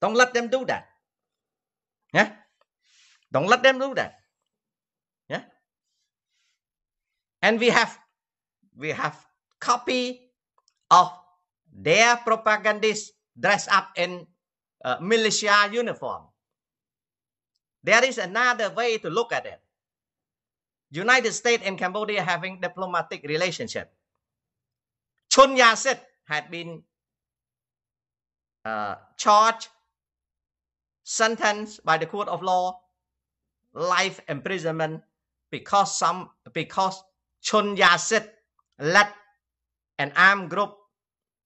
Don't let them do that. Yeah? Don't let them do that. Yeah? And we have we have copy of their propagandists dressed up in uh, militia uniform. There is another way to look at it. United States and Cambodia having diplomatic relationship. Chun Yat-sen had been uh, charged, sentenced by the court of law, life imprisonment because some because Chun Yat-sen led an armed group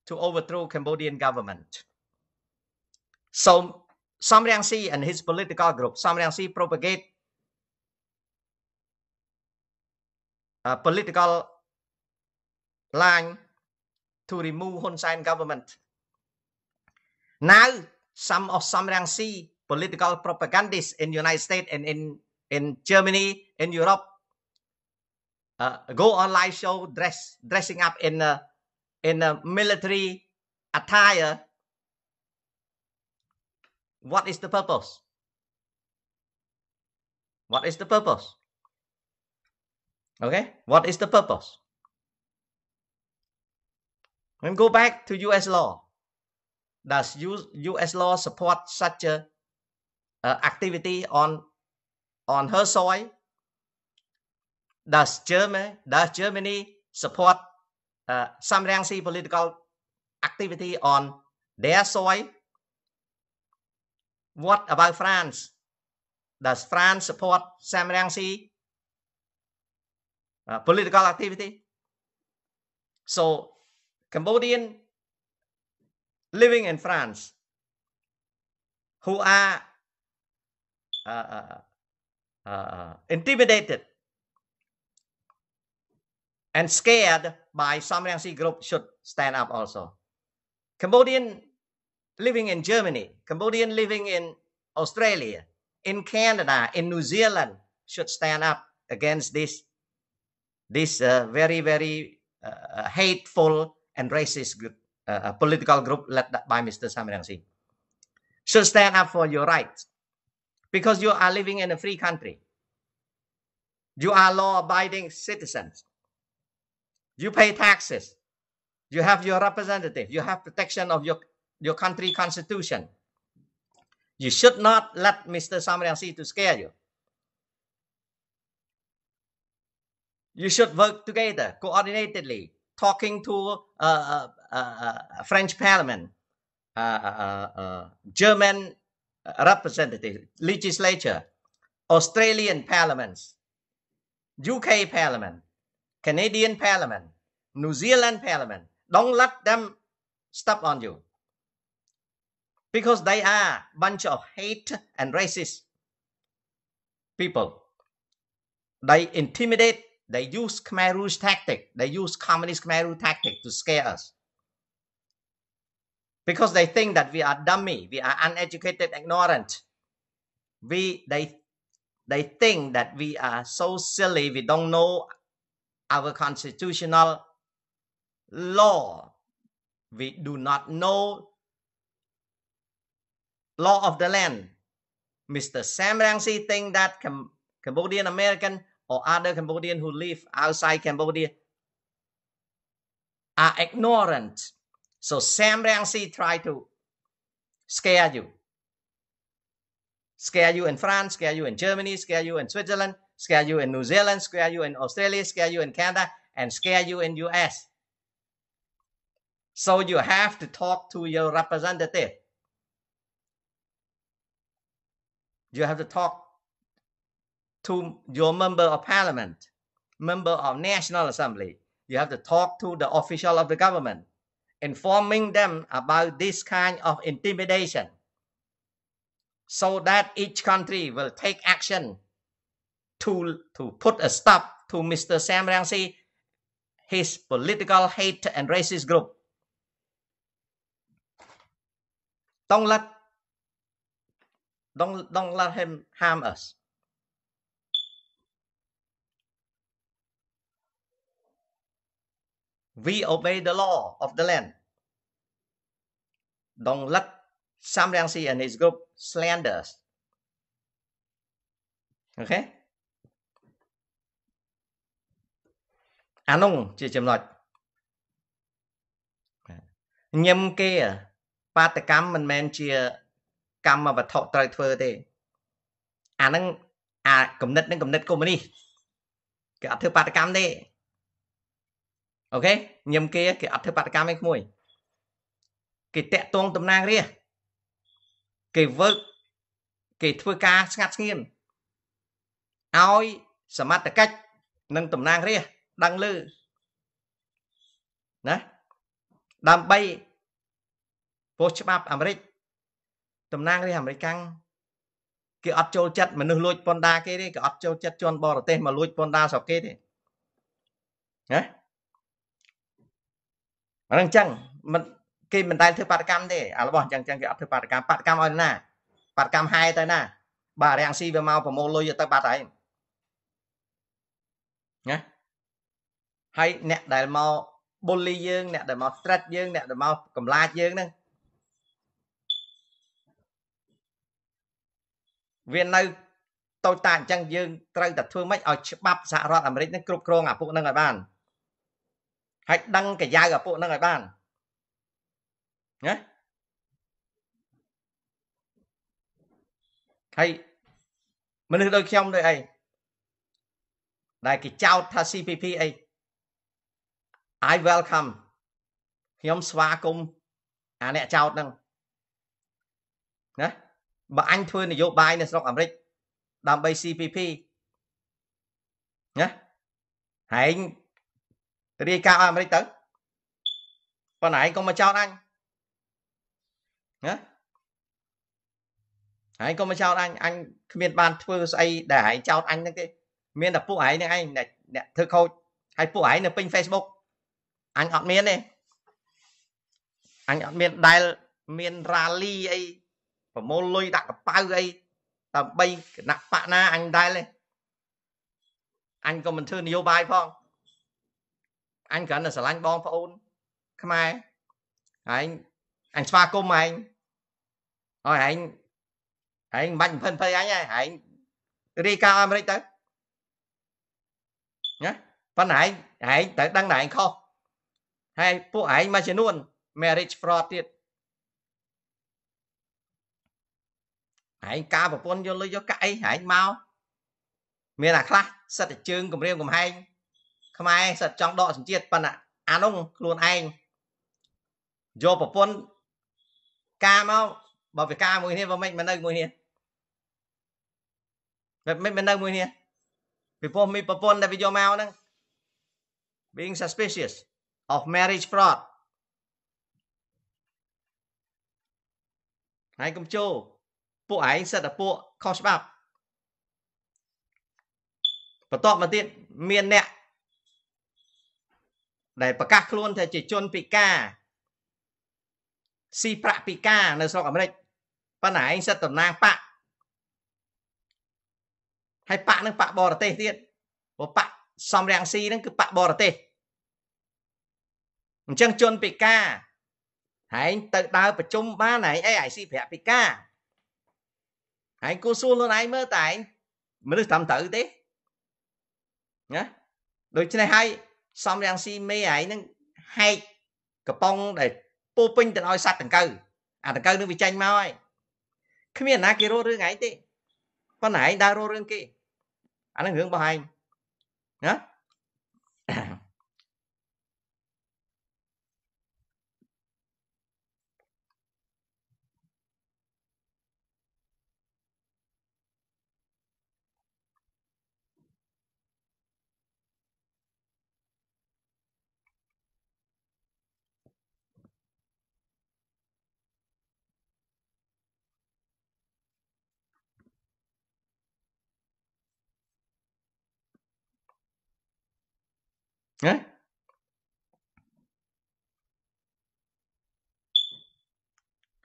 to overthrow Cambodian government. So Sam Rang Si and his political group, Sam Rang Si propagate a political line to remove Hun Sen government. Now, some of Sam Rang Si political propagandists in United States and in, in Germany, in Europe, uh, go on live show dress, dressing up in a, in a military attire. What is the purpose? What is the purpose? Okay, what is the purpose? And go back to US law. Does US law support such a activity on on her soil? Does Germany does Germany support uh, some Rangsi political activity on their soil? What about France? Does France support Sam Rangsi uh, political activity? So Cambodian living in France who are uh, uh, uh, intimidated and scared by some Rangsi group should stand up also. Cambodian living in Germany, Cambodian living in Australia, in Canada, in New Zealand should stand up against this this uh, very very uh, hateful and racist group, uh, political group led by Mr. Sam Rangsi should stand up for your rights. because you are living in a free country you are law abiding citizens you pay taxes you have your representative you have protection of your your country constitution. You should not let mr samrangsi to scare you. You should work together coordinatedly talking to uh, uh, uh, french parliament german representative legislature australian parliaments uk parliament canadian parliament new zealand parliament. Don't let them step on you because they are bunch of hate and racist people they intimidate they use Khmer Rouge tactic. They use communist Khmer Rouge tactic to scare us. Because they think that we are dummy, we are uneducated, ignorant. We they they think that we are so silly, we don't know our constitutional law. We do not know law of the land. Mr. Sam Rangsi think that Cam Cambodian American or other Cambodian who live outside Cambodia are ignorant. So Sam Rangsi try to scare you. Scare you in France, scare you in Germany, scare you in Switzerland, scare you in New Zealand, scare you in Australia, scare you in Canada, and scare you in US. So you have to talk to your representative. You have to talk to your member of parliament, member of National Assembly. You have to talk to the official of the government, informing them about this kind of intimidation so that each country will take action to, to put a stop to Mr. Sam Rangsi, his political hate and racist group. Don't let don't don't let him harm us. we obey the law of the land. Don't let Sam Rangsi and his group slander us. Okay? អានោះជាចំណុចញឹមគេបាតកម្មមិនមែនជា កម្មវត្ថុត្រូវធ្វើទេអានឹងអាគំនិតនឹងគំនិតកុម្មុយនីសគេអត់ធ្វើបាតកម្មទេអូខេញឹមគេគេអត់ធ្វើបាតកម្មឯក្មួយគេតាក់ទងតំណាងរាស្ត្រគេវើកគេធ្វើការស្ងាត់ស្ងៀមឲ្យសមត្ថកិច្ចនិងតំណាងរាស្ត្រដឹងឮណាដើម្បីពោះច្បាប់អាមេរិក តំណាងរាស្ត្រអាមេរិកកាំងគេអត់ចូលចិត្តមនុស្សលួចពន្ធដារគេទេគេអត់ចូលចិត្តជនបរទេសមកលួចពន្ធដារស្រុកគេទេណាអានឹងចឹងមិនគេមិនដែលធ្វើបាតកម្មទេអារបស់ចឹងចឹងគេអត់ធ្វើបាតកម្មបាតកម្មឲ្យណាបាតកម្មហែទៅណាបាទរាំងស៊ីវាមកប្រមូលលុយទៅបាត់ហើយណាហើយអ្នកដែលមកប៊ូលីយើងអ្នកដែលមក stress យើងអ្នកដែលមកកំឡាចយើងហ្នឹង វានៅតូចតាចអញ្ចឹងយើងត្រូវតែធ្វើម៉េចឲ្យច្បាប់សហរដ្ឋអាមេរិកហ្នឹងគ្រប់គ្រងអាពួកហ្នឹងឲ្យបានហើយដឹងកាយៅអាពួកហ្នឹងឲ្យបានណាហើយមនុស្សដូចខ្ញុំដូចអីដែលគេចោទថា CPP អី I welcome ខ្ញុំស្វាគមន៍អាអ្នកចោទហ្នឹងណា បើអញធ្វើនយោបាយនៅស្រុកអាមេរិកដើម្បី CPP ណាហែងរាយការណ៍ឲ្យអាមេរិកទៅប៉ុន្តែឯងកុំមកចោតអញណាឯងកុំមកចោតអញអញគ្មានបានធ្វើស្អីដែលឯងចោតអញហ្នឹងទេមានតែពួកឯងហ្នឹងឯងអ្នកធ្វើខូចហើយពួកឯងនៅពេញ Facebook អញអត់មានទេអញអត់មានដែលមានរ៉ាលីអី ប្រមូលលុយដាក់កប៉ៅអីដើម្បីគណៈបកណាអញដែលទេអញក៏មិនធ្វើនយោបាយផងអញគ្រាន់តែស្រឡាញ់បងប្អូន ខ្មែរឯងអញស្វាគមន៍ឯងហើយឯងឯងមិនបាច់ភិនភ័យអញឯងឯងរីកាអាមេរិកទៅណាប៉ុន្តែឯងឯងត្រូវដឹងតែឯងខុសហើយពួកឯងមួយចំនួន marriage fraud ទៀត ឯងការប្រពន្ធយកលុយយកកាក់អីឯងមកមានអាខ្លះសិតតែជើងគម្រាមកំហែងខ្មែរសិតចង់ដកសញ្ជាតិប៉ុន្តែអានោះខ្លួនឯងយកប្រពន្ធការមកបើវាការមួយនេះបើមិនមិននៅមួយនេះមិនមិននៅមួយនេះពីព្រោះមានប្រពន្ធដែលវាយកមកហ្នឹង being suspicious of marriage fraud ហើយកុំចូល ពួកឯងសិតតែពួកខុសច្បាប់បន្ទាប់មកទៀតមានអ្នកដែលប្រកាសខ្លួនថាជាជនពិការស៊ីប្រាក់ពិការនៅស្រុកអាមេរិកប៉ុន្តែឯងសិតតំណាងបកហើយបកនឹងបកបរទេសទៀតព្រោះបកសំរាំងស៊ីហ្នឹងគឺបកបរទេសអញ្ចឹងជនពិការហែងទៅដើរប្រជុំបានហែងអីអាយស៊ីប្រាក់ពិការ ហែងគួរសួរខ្លួនឯងមើលតែឯងមនុស្សត្រឹមត្រូវទេណាដូច្នេះហើយសំរាំងស៊ីមេឯងនឹងហែកកំប៉ុងដែលពោពេញទៅឲ្យសัตว์ដង្កូវអាដង្កូវនឹងវាចាញ់មកហើយគ្មានណាគេរករឿងឯងទេប៉ុន្តែឯងដើររករឿងគេអានឹងរឿងរបស់ឯងណា ណា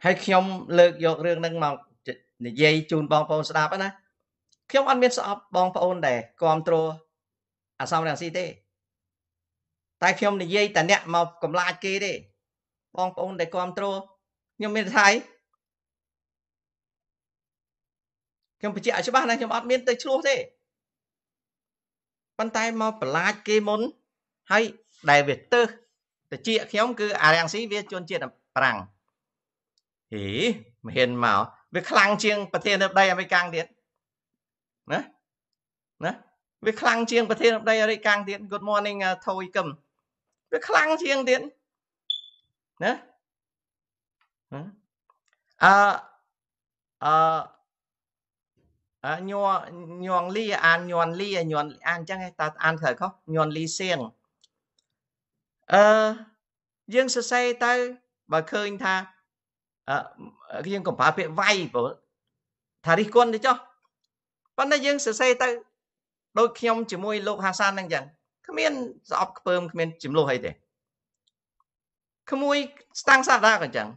ហើយខ្ញុំលើកយករឿងហ្នឹងមកនិយាយជូនបងប្អូនស្ដាប់ណាខ្ញុំអត់មានស្អប់បងប្អូនដែលគ្រប់គ្រងអាសំរងស៊ីទេ តែខ្ញុំនិយាយតែអ្នកមកកំឡាចគេទេបងប្អូនដែលគ្រប់គ្រងខ្ញុំមានថាខ្ញុំបញ្ជាក់ឲ្យច្បាស់ណាខ្ញុំអត់មានទៅឆ្លោះទេប៉ុន្តែមកបន្លាចគេមុន ហើយដែលវាទើសតិចខ្ញុំគឺអារាំងស៊ីវាជន់ជាតិប្រាំងហេមិនហ៊ានមកវាខ្លាំងជាងប្រធានាធិបតីអាមេរិកទៀតណាណាវាខ្លាំងជាងប្រធានាធិបតីអាមេរិកទៀត Good morning ថូយកឹមវាខ្លាំងជាងទៀតណាអឺអឺអញញងលីអានញន់លីញន់អានអញ្ចឹងតើអានត្រូវខុសញន់លីសៀង អឺយើងសរសេរទៅបើឃើញថាអឺយើងកំប្រើពាក្យវាយព្រោះថារិះគន់ទៅចុះប៉ុន្តែយើងសរសេរទៅដូចខ្ញុំជាមួយលោកហាសានហ្នឹងចឹងគ្មានស្អប់ខ្ពើមគ្មានចំនួនអីទេក្មួយស្តាំងសាដាក៏ចឹង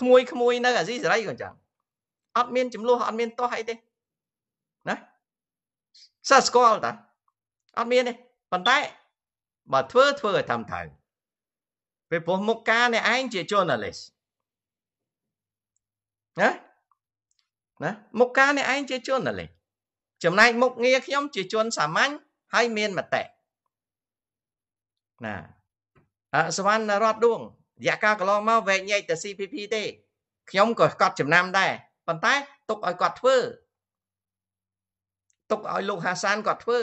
ក្មួយក្មួយនៅអាស៊ីសេរីក៏ចឹងអត់មានចំនួនអត់មានទាស់អីទេណាសាស្គាល់តាអត់មានទេប៉ុន្តែ បើធ្វើធ្វើឲ្យតាមត្រូវពេលព្រោះមុខការអ្នកឯងជា journalist ណាណាមុខការអ្នកឯងជា journalist ចំណែកមុខងារខ្ញុំជាជនសាមញ្ញហើយមានមតិណាអសវណ្ណរតដួងរយៈកាលកន្លងមកវែកញែកតែ CPP ទេខ្ញុំក៏កត់ចំណាំដែរប៉ុន្តែទុកឲ្យគាត់ធ្វើទុកឲ្យលោកហាសានគាត់ធ្វើ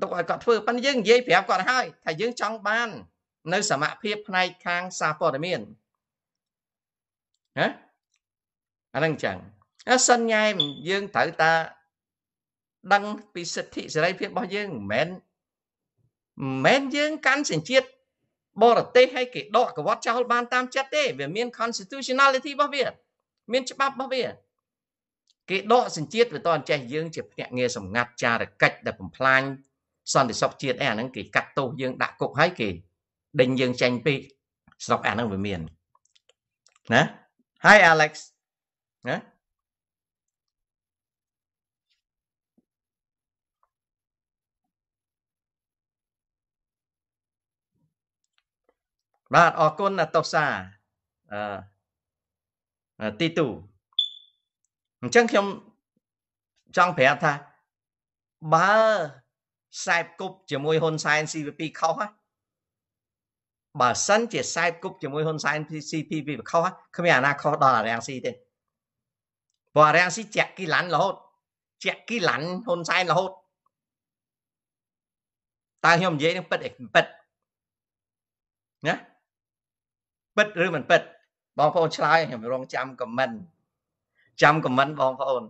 ទុកឲ្យគាត់ធ្វើប៉ុន្តែយើងនិយាយប្រាប់គាត់ហើយថាយើងចង់បាន នៅសមភាពផ្នែកខាងសារព័ត៌មានណាអាហ្នឹងចឹងអសិនញ៉ែយើងត្រូវតាដឹងពីសិទ្ធិសេរីភាពរបស់យើងមិនមែនមិនមែនយើងកាន់សញ្ជាតិបរទេសឲ្យគេដកកវត្តចោលបានតាមចិត្តទេវាមាន constitutionality របស់វា មានច្បាប់របស់វាគេដកសញ្ជាតិវាតអញ្ចេះយើងជាភ្នាក់ងារសម្ងាត់ចារកិច្ចដែលបំផ្លាញ សន្តិសុខជាតិអីអាហ្នឹងគេកាត់ទោសយើងដាក់គុកហើយគេដេញយើងចេញពីស្រុកអាហ្នឹងវាមានណា Hi Alex ណាបាទអរគុណតោសាអឺទីទូអញ្ចឹងខ្ញុំចង់ប្រាប់ថាបើ ខ្សែគប់ជាមួយហ៊ុនសែន CVP ខុសបើសិនជាខ្សែគប់ជាមួយហ៊ុនសែន CPP ខុសគ្មានអាណាខុសដល់អារាំងស៊ីទេព្រោះអារាំងស៊ីជាក់គីឡាន់រហូតជាក់គីឡាន់ហ៊ុនសែនរហូតតើខ្ញុំនិយាយនឹងពិតអីពិតណាពិតឬមិនពិតបងប្អូនឆ្លើយខ្ញុំរងចាំខមមិនចាំខមមិនបងប្អូន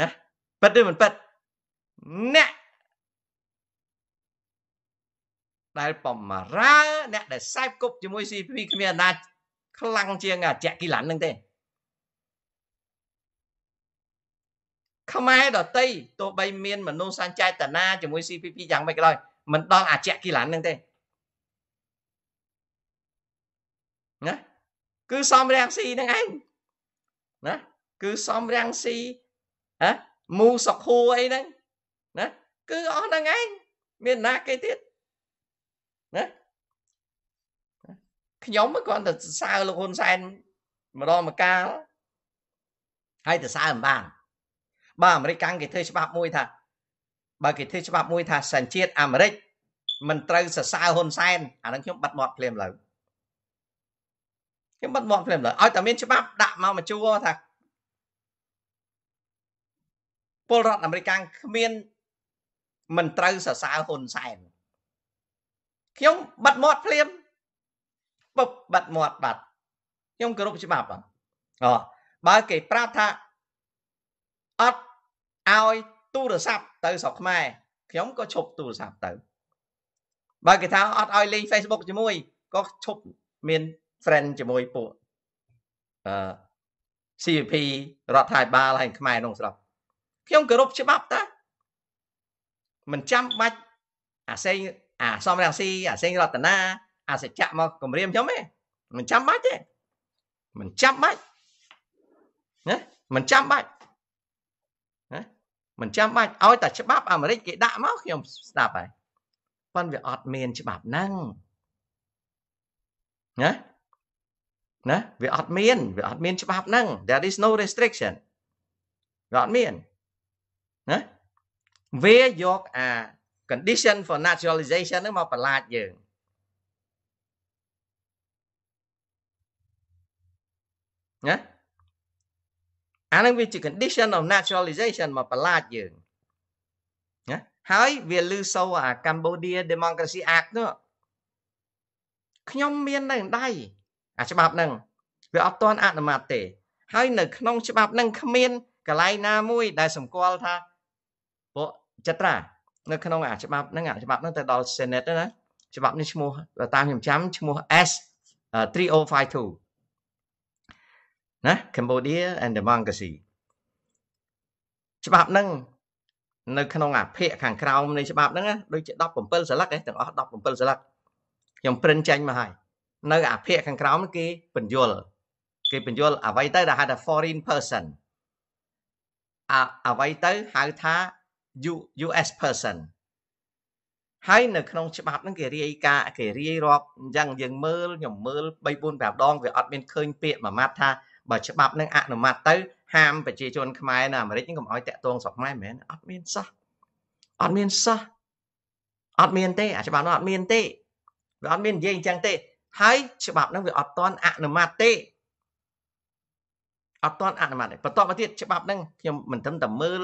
ណាពិតឬមិនពិតអ្នក ដែលបំរើអ្នកដែលសែបគប់ជាមួយ CP គ្មានអាណាខ្លាំងជាងអាចាក់គីឡានហ្នឹងទេខ្មែរដតីទោះបីមានមនុស្សសញ្ចេតនាជាមួយ CPP យ៉ាងម៉េចក៏ដោយមិនដល់អាចាក់គីឡានហ្នឹងទេណាគឺសំរាំងស៊ីហ្នឹងឯងណាគឺសំរាំងស៊ីហ៎មូសុខហួរអីហ្នឹងណាគឺអស់ហ្នឹងឯងមានណាគេទៀតណា ខ្ញុំគ្រាន់តែសរសើរលោកហ៊ុនសែនម្ដងម្កាលហើយទៅសើមិនបានបើអាមេរិកកាំងគេធ្វើច្បាប់មួយថាបើគេធ្វើច្បាប់មួយថាសញ្ជាតិអាមេរិកមិនត្រូវសរសើរហ៊ុនសែនអានឹងខ្ញុំបាត់មាត់ភ្លាមឡើយខ្ញុំបាត់មាត់ភ្លាមឡើយឲ្យតែមានច្បាប់ដាក់មកមកជួថាពលរដ្ឋអាមេរិកកាំងគ្មានមិនត្រូវសរសើរហ៊ុនសែនខ្ញុំបាត់មាត់ភ្លាម បបបាត់មាត់បាត់ខ្ញុំគោរពច្បាប់អូបើគេប្រាប់ថាអត់ឲ្យទូរស័ព្ទទៅស្រុកខ្មែរខ្ញុំក៏ឈប់ទូរស័ព្ទទៅបើគេថាអត់ឲ្យលេង Facebook ជាមួយក៏ឈប់មាន friend ជាមួយពួកអឺ CVP រដ្ឋាភិបាលហើយខ្មែរក្នុងស្រុកខ្ញុំគោរពច្បាប់តាមិនចាំបាច់អាសេងអាសំរងស៊ីអាសេងរតនា អាសច្ចៈមកគម្រាមខ្ញុំទេមិនចាំបាច់ទេមិនចាំបាច់ណាមិនចាំបាច់ណាមិនចាំបាច់ឲ្យតែច្បាប់អាមេរិកគេដាក់មកខ្ញុំស្ដាប់ហើយប៉ុន្តែវាអត់មានច្បាប់ហ្នឹងណាណាវាអត់មានវាអត់មានច្បាប់ហ្នឹង there is no restriction វាអត់មានណាវាយកអា condition for naturalization ហ្នឹងមកបន្លាចយើង ណាអានឹងវាជា condition of naturalization មកបន្លាចយើងណាហើយវាលឺសូអា Cambodia Democracy Act នោះខ្ញុំមាននៅដៃអាច្បាប់ហ្នឹងវាអត់ទាន់អនុម័តទេ ហើយនៅក្នុងច្បាប់ហ្នឹងគ្មានកន្លែងណាមួយ ដែលសម្គាល់ថាពួកចត្រានៅក្នុងអាច្បាប់ហ្នឹងអាច្បាប់ហ្នឹងទៅដល់ Senate ណាច្បាប់នេះឈ្មោះតាមខ្ញុំចាំឈ្មោះ S 3052 ណា Cambodia and Democracy ច្បាប់ហ្នឹងនៅក្នុងអាភាគខាងក្រោមនៃច្បាប់ហ្នឹងដូចជា17ស្លឹកឯងទាំងអស់17ស្លឹកខ្ញុំព្រិនចេញមកហើយនៅអាភាគខាងក្រោមគេបញ្យលគេបញ្យលអ្វីទៅដែលហៅថា foreign person អាអ្វីទៅហៅថា US person ហើយនៅក្នុងច្បាប់ហ្នឹងគេរាយការគេរាយរាប់អញ្ចឹងយើងមើលខ្ញុំមើល3 4 5ដងវាអត់មានឃើញពាក្យមួយម៉ាត់ថា បើច្បាប់នឹងអនុម័តទៅហាមប្រជាជនខ្មែរនៅអាមេរិកហ្នឹងកុំឲ្យតាក់ទងស្រុកខ្មែរមែនអត់មានសោះអត់មានសោះអត់មានទេអាច្បាប់នោះអត់មានទេវាអត់មាននិយាយអញ្ចឹងទេ ហើយច្បាប់ហ្នឹងវាអត់ទាន់អនុម័តទេអត់ទាន់អនុម័តទេបន្តមកទៀតច្បាប់ហ្នឹងខ្ញុំមិនត្រឹមតែមើល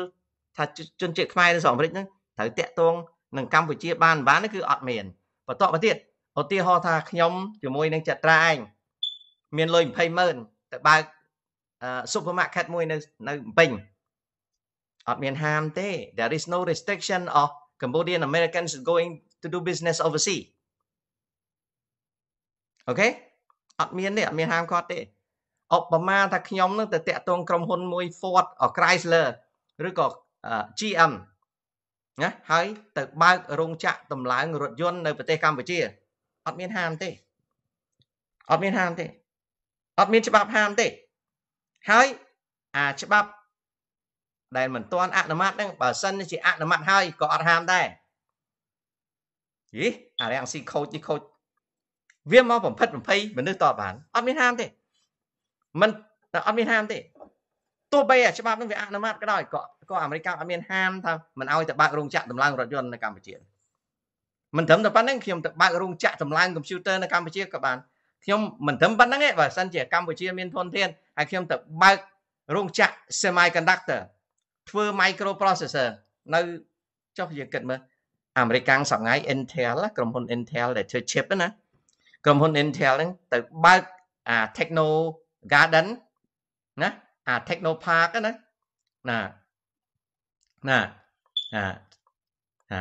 ថាជនជាតិខ្មែរនៅសហរដ្ឋអាមេរិកហ្នឹងត្រូវតាក់ទងនឹងកម្ពុជាបានបានគឺអត់មានបន្តមកទៀតឧទាហរណ៍ថាខ្ញុំជាមួយនឹងចត្រាឯងមានលុយ20ម៉ឺន ទៅបើក supermarket មួយនៅនៅពេញអត់មានហាមទេ there is no restriction of Cambodian Americans going to do business overseas អូខេអត់មានទេអត់មានហាមគាត់ទេឧបមាថាខ្ញុំនឹងទៅតាក់ទងក្រុមហ៊ុនមួយ Ford Chrysler ឬក៏ GM ណាហើយទៅបើករោងចក្រតម្លើងរថយន្តនៅប្រទេសកម្ពុជាអត់មានហាមទេអត់មានហាមទេ អត់មានច្បាប់ហាមទេហើយអាច្បាប់ដែលមិនទាន់អនុម័តហ្នឹងបើសិនជាអនុម័តហើយក៏អត់ហាមដែរយីអារាំងស៊ីខូចនេះខូចវាមកបំផិតបំភ័យមនុស្សតបបានអត់មានហាមទេមិនតែអត់មានហាមទេទោះបីអាច្បាប់នឹងវាអនុម័តក៏ដោយក៏ក៏អាមេរិកអត់មានហាមថាមិនឲ្យទៅបើករោងចក្រតម្លើងរថយន្តនៅកម្ពុជាមិនត្រឹមតែប៉ុណ្្នឹងខ្ញុំទៅបើករោងចក្រតម្លើងកុំព្យូទ័រនៅកម្ពុជាក៏បាន ខ្ញុំមិនត្រឹមប៉ុណ្្នឹងទេបើសិនជាកម្ពុជាមានធនធានហើយខ្ញុំទៅបើករោងចក្រ semiconductor ធ្វើ microprocessor នៅចុះយើងគិតមើលអាមេរិកកាំងសងៃ Intel ក្រុមហ៊ុន Intel ដែលធ្វើ chip ណាក្រុមហ៊ុន Intel ហ្នឹងទៅបើកអា Techno Garden ណាអា Techno Park ណាណាណាអាអា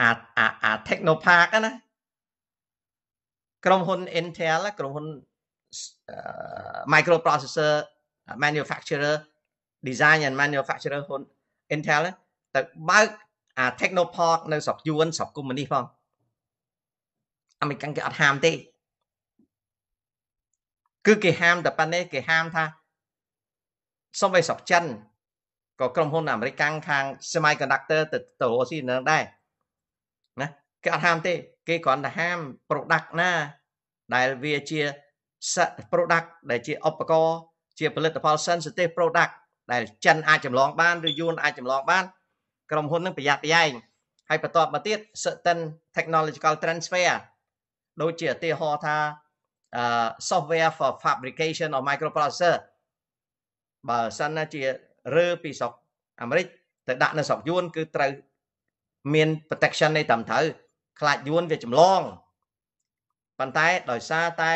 អាអាអា Techno Park ណា ក្រុមហ៊ុន Intel ក្រុមហ៊ុន microprocessor manufacturer design and manufacturer ហ៊ុន Intel ទៅបើកអា Technopark នៅស្រុកយួនស្រុកកុម្មុយនីសផងអាមេរិកគេអត់ហាមទេគឺគេហាមតែប៉ុណ្ណេះគេហាមថាសូម្បីស្រុកចិនក៏ក្រុមហ៊ុនអាមេរិកខាង semiconductor ទៅទៅរកស៊ីនៅដែរណាគេអត់ហាមទេ គេគ្រាន់តែហាម product ណា ដែលវាជា product ដែលជាឧបករណ៍ជាផលិតផល sensitive product ដែលចិនអាចចម្លងបានឬយួនអាចចម្លងបានក្រុមហ៊ុននឹងប្រយ័ត្នប្រយែងហើយបន្ទាប់មកទៀត certain technological transfer ដូចជាឧទាហរណ៍ថា software for fabrication of microprocessor បើសិនណាជារើពីស្រុកអាមេរិកទៅដាក់នៅស្រុកយួនគឺត្រូវមាន protection នៃត្រឹមត្រូវ ខ្លាចយួនវាចម្លងប៉ុន្តែដោយសារតែ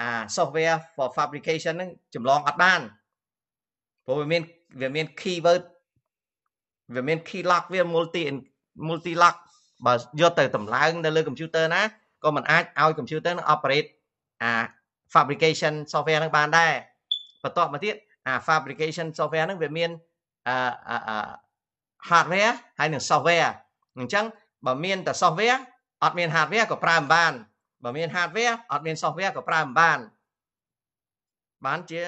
អា software for fabrication ហ្នឹងចម្លងអត់បានព្រោះវាមានវាមាន keyword វាមាន key lock វា multi multi lock បើយកទៅតម្លើងនៅលើ computer ណាក៏មិនអាចឲ្យ computer នឹង operate អា fabrication software នឹងបានដែរបន្ទាប់មកទៀតអា fabrication software ហ្នឹងវាមានអឺ hardware ហើយនិង software អញ្ចឹង បើមានតែ software អត់មាន hardware ក៏ប្រើមិនបានបើមាន hardware អត់មាន software ក៏ប្រើមិនបានបានជា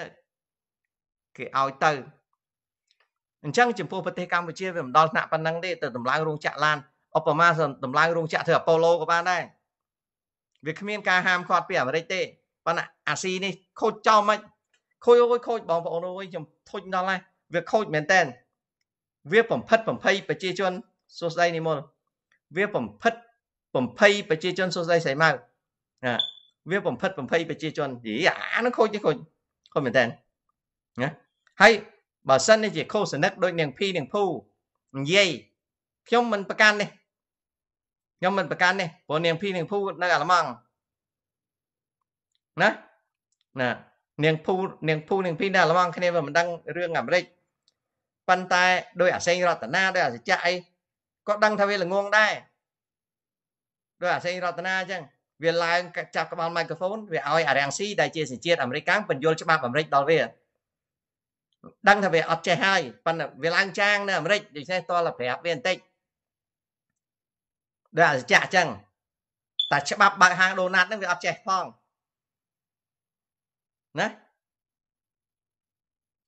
គេឲ្យទៅអញ្ចឹងចំពោះប្រទេសកម្ពុជាវាមិនដល់ថ្នាក់ប៉ុណ្ណឹងទេទៅតម្លើងរោងចក្រឡានឧបមាតម្លើងរោងចក្រធ្វើអាប៉ូឡូក៏បានដែរវាគ្មានការហាមឃាត់ពីអាមេរិកទេប៉ុន្តែអាស៊ីនេះខូចចោលមិនខូចអូយខូចបងប្អូនអើយខ្ញុំធុញដល់ហើយវាខូចមែនតើវាបំផិតបំភ័យប្រជាជនសួស្ដីនិមល វាបំផិតបំភ័យប្រជាជនសួស្ដីស្រីម៉ៅណាវាបំផិតបំភ័យប្រជាជនយីអានឹងខូចទេខូចខូចមែនតើណាហើយបើសិនជាខុសសនិកដូចនាងភីនាងភូនិយាយខ្ញុំមិនប្រកាន់នេះខ្ញុំមិនប្រកាន់នេះព្រោះនាងភីនាងភូនៅអាល្លឺម៉ង់ណាណានាងភូនាងភូនាងភីនៅអាល្លឺម៉ង់គ្នាមិនដឹងរឿងអាមេរិកប៉ុន្តែដោយអាសេងរតនាដោយអាសច្ចៈអី ក៏ដឹងថាវាល្ងងដែរដោយអាសេងរតនាអញ្ចឹងវាឡើងចាប់ក្បាលមីក្រូហ្វូនវាឲ្យអារាំងស៊ីដែលជាសញ្ជាតិអាមេរិកបញ្យល់ច្បាប់អាមេរិកដល់វាដឹងថាវាអត់ចេះហើយប៉ុន្តែវាឡើងចាងនៅអាមេរិកដូច្នេះតើប្រាប់វាបន្តិចដូចអាសច្ចៈអញ្ចឹងតែច្បាប់បើកហាងដូណាត់ហ្នឹងវាអត់ចេះផងណា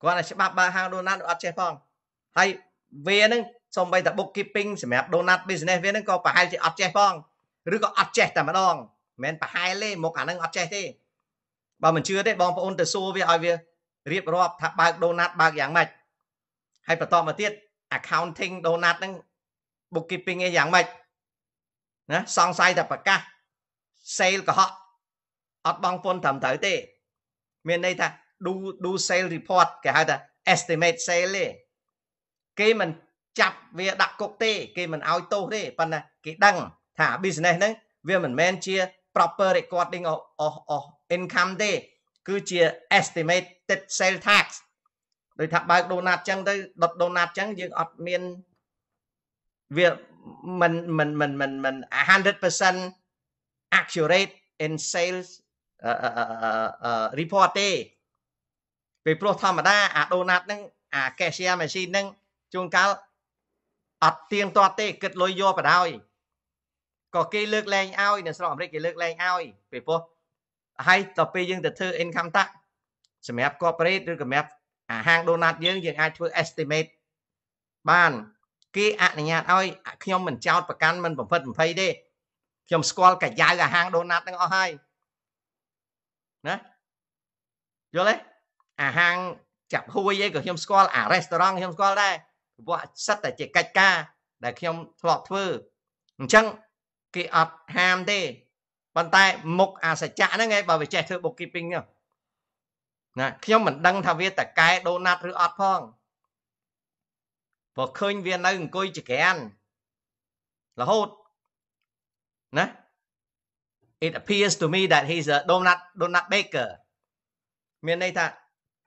គាត់តែច្បាប់បើកហាងដូណាត់អត់ចេះផងហើយវាហ្នឹង សំបីតែ bookkeeping សម្រាប់ donut business វាហ្នឹងក៏ប្រហែលជាអត់ចេះផងឬក៏អត់ចេះតែម្ដងមិនមែនប្រហែលទេមុខអាហ្នឹងអត់ចេះទេបើមិនជឿទេបងប្អូនទៅសួរវាឲ្យវារៀបរាប់ថាបើកដូណាត់បើកយ៉ាងម៉េចហើយបន្តមកទៀត accounting ដូណាត់ហ្នឹង bookkeeping ឯយ៉ាងម៉េចណាសង្ស័យតែប្រកាស sale កុហកអត់បងពន្ធត្រឹមត្រូវទេ មានន័យថា do do sale report គេហៅថា estimate sale ទេគេមិន ចាប់វាដាក់គុកទេ គេមិនឲ្យទោសទេប៉ុន្តែគេដឹងថា business ហ្នឹងវាមិនមែនជា proper recording of, of, of income ទេ គឺជា estimated sale tax ដូចថាបើកដូណាតចឹងទៅដុតដូណាតចឹងយើងអត់មានវាមិនមិនមិនមិនមិន100% accurate in sales report ទេពេលព្រោះធម្មតាអាដូណាតហ្នឹងអា cashier machine ហ្នឹងជួនកាល អត់ទៀងទាត់ទេគិតលុយយកបដ ாய் ក៏គេលើកលែងឲ្យនៅស្រុកអាមេរិកគេលើកលែងឲ្យពេលព្រោះហើយដល់ពេលយើងទៅធ្វើ income tax សម្រាប់ corporate ឬសម្រាប់អាហាង donut យើងយើងអាចធ្វើ estimate បានគេអនុញ្ញាតឲ្យខ្ញុំមិនចោតប្រកាន់មិនបំផិតបំភ័យទេខ្ញុំស្គាល់កាយៅអាហាង donut ទាំងអស់ហើយណាយល់ទេអាហាងចាប់ហួយអីក៏ខ្ញុំស្គាល់អា restaurant ខ្ញុំស្គាល់ដែរ ព្រោះសិតតែជាកិច្ចការដែលខ្ញុំធ្លាប់ធ្វើអញ្ចឹងគេអត់ហាមទេប៉ុន្តែមុខអាសច្ចៈហ្នឹងឯងបើវាចេះធ្វើ bookkeeping ណាខ្ញុំមិនដឹងថាវាតកែដូណាត់ឬអត់ផងព្រោះឃើញវានៅអង្គុយចក្រានរហូតណា it appears to me that he's a donut donut baker មានន័យថា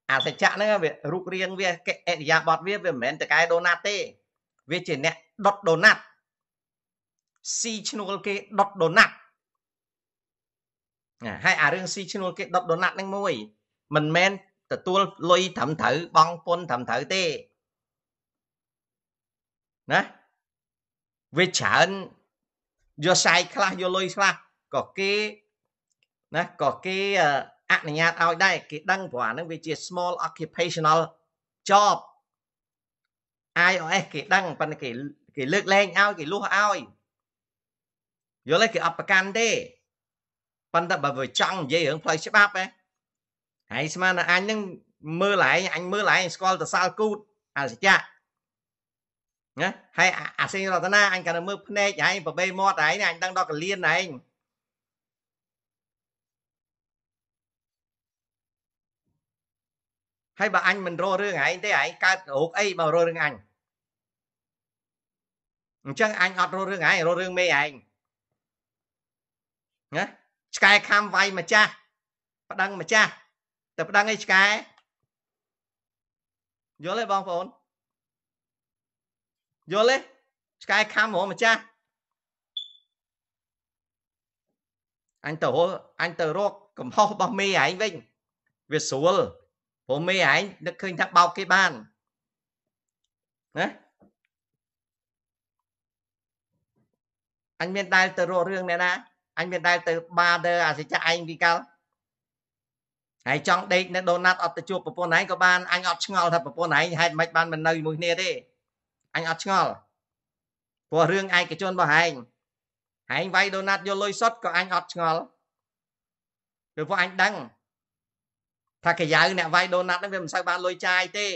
អាសច្ចៈហ្នឹងវារូបរាងវាអរិយាបថវាវាមិនមែនតកែដូណាត់ទេ វាជាអ្នកដុតដូណាត់ស៊ីឈ្នួលគេដុតដូណាត់ហើយអារឿងស៊ីឈ្នួលគេដុតដូណាត់ហ្នឹងមួយមិនមែនទទួលលុយត្រឹមត្រូវបង់ពន្ធត្រឹមត្រូវទេណាវាច្រើនយកសាយខ្លះយកលុយខ្លះក៏គេណាក៏គេអ នុញ្ញាតឲ្យដែរគេដឹងព្រោះអានឹងវាជា small occupational job IOS គេដឹងប៉ុន្តែគេគេលើកលែងឲ្យគេលុះឲ្យយល់ទេគេអត់ប្រកាន់ទេប៉ុន្តែបើវាចង់និយាយរឿងផ្លូវច្បាប់ហ៎ហើយស្មានតែអញនឹងមើលឯងអញមើលឯងស្គាល់តសាលគូតអសច្ចៈណាហើយអាសេងរតនាអញកាន់តែមើលភ្នែកឯងប្របីមាត់ឯងអញដឹងដល់កលៀនឯង ហើយបើអញមិនរករឿងឯងទេឯងកើតរោគអីបើរករឿងអញអញ្ចឹងអញអត់រករឿងឯងរករឿងមេឯងណាឆ្កែខំវាយម្ចាស់ប្តឹងម្ចាស់តែប្តឹងអីឆ្កែយល់ទេបងប្អូនយល់ទេឆ្កែខំហ្មងម្ចាស់អញទៅអញទៅរកកំហុសរបស់មេឯងវិញវាស្រួល ព្រោះមេឯងនឹកឃើញថាបោកគេបានណាអញមានដែលទៅរករឿងអ្នកណាអញមានដែលទៅបាដឺអាសិចាឯងពីកាលហើយចង់ដេកនៅដូណាត់អត់ទៅជួបប្រពន្ធឯងក៏បានអញអត់ឆ្ងល់ថាប្រពន្ធឯងហេតុម៉េចបានមិននៅជាមួយគ្នាទេអញអត់ឆ្ងល់ព្រោះរឿងឯកជនរបស់ឯងឯងវាយដូណាត់យកលុយសុតក៏អញអត់ឆ្ងល់ព្រោះអញដឹង ថាកាយៅអ្នកវាយដូណាត់ហ្នឹងវាមិនសូវបានលុយចាយទេ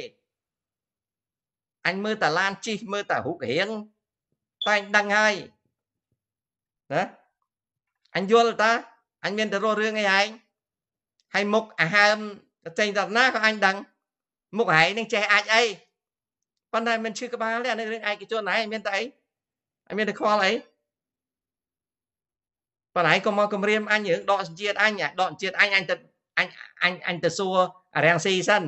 អញមើលតាឡានជីមើលតារូបរៀងតែអញដឹងហើយណាអញយល់តាអញមានតែរស់រឿងអីឯងហើយមុខអាហើមចេញទៅណាក៏អញដឹងមុខឯងនឹងចេះអាចអីប៉ុន្តែមិនឈឺក្បាលទេអានេះរឿងឯកជនឯងមានតែអីអញមានតែខ្វល់អីប៉ុន្តែឯងក៏មកគម្រាមអញរឿងដកសញ្ជាតិអញដកសញ្ជាតិអញអញទៅ អញអញអញទៅសួររាំងស៊ីសិន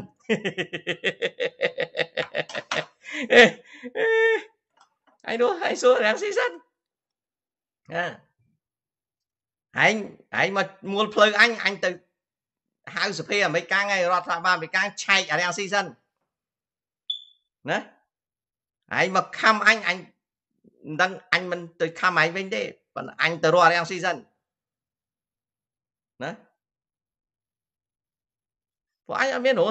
អញនោះអញសួររាំងស៊ីសិនណាឯងឯងមកមួលផ្លូវអញអញទៅហៅសភាអាមេរិកឯងរដ្ឋាភិបាលអាមេរិកឆែកអារាំងស៊ីសិនណាឯងមកខំអញអញមិនដឹងអញមិនទៅខំឯងវិញទេប៉ុន្តែអញទៅរកអារាំងស៊ីសិនណា ព្រោះអញអត់មានរ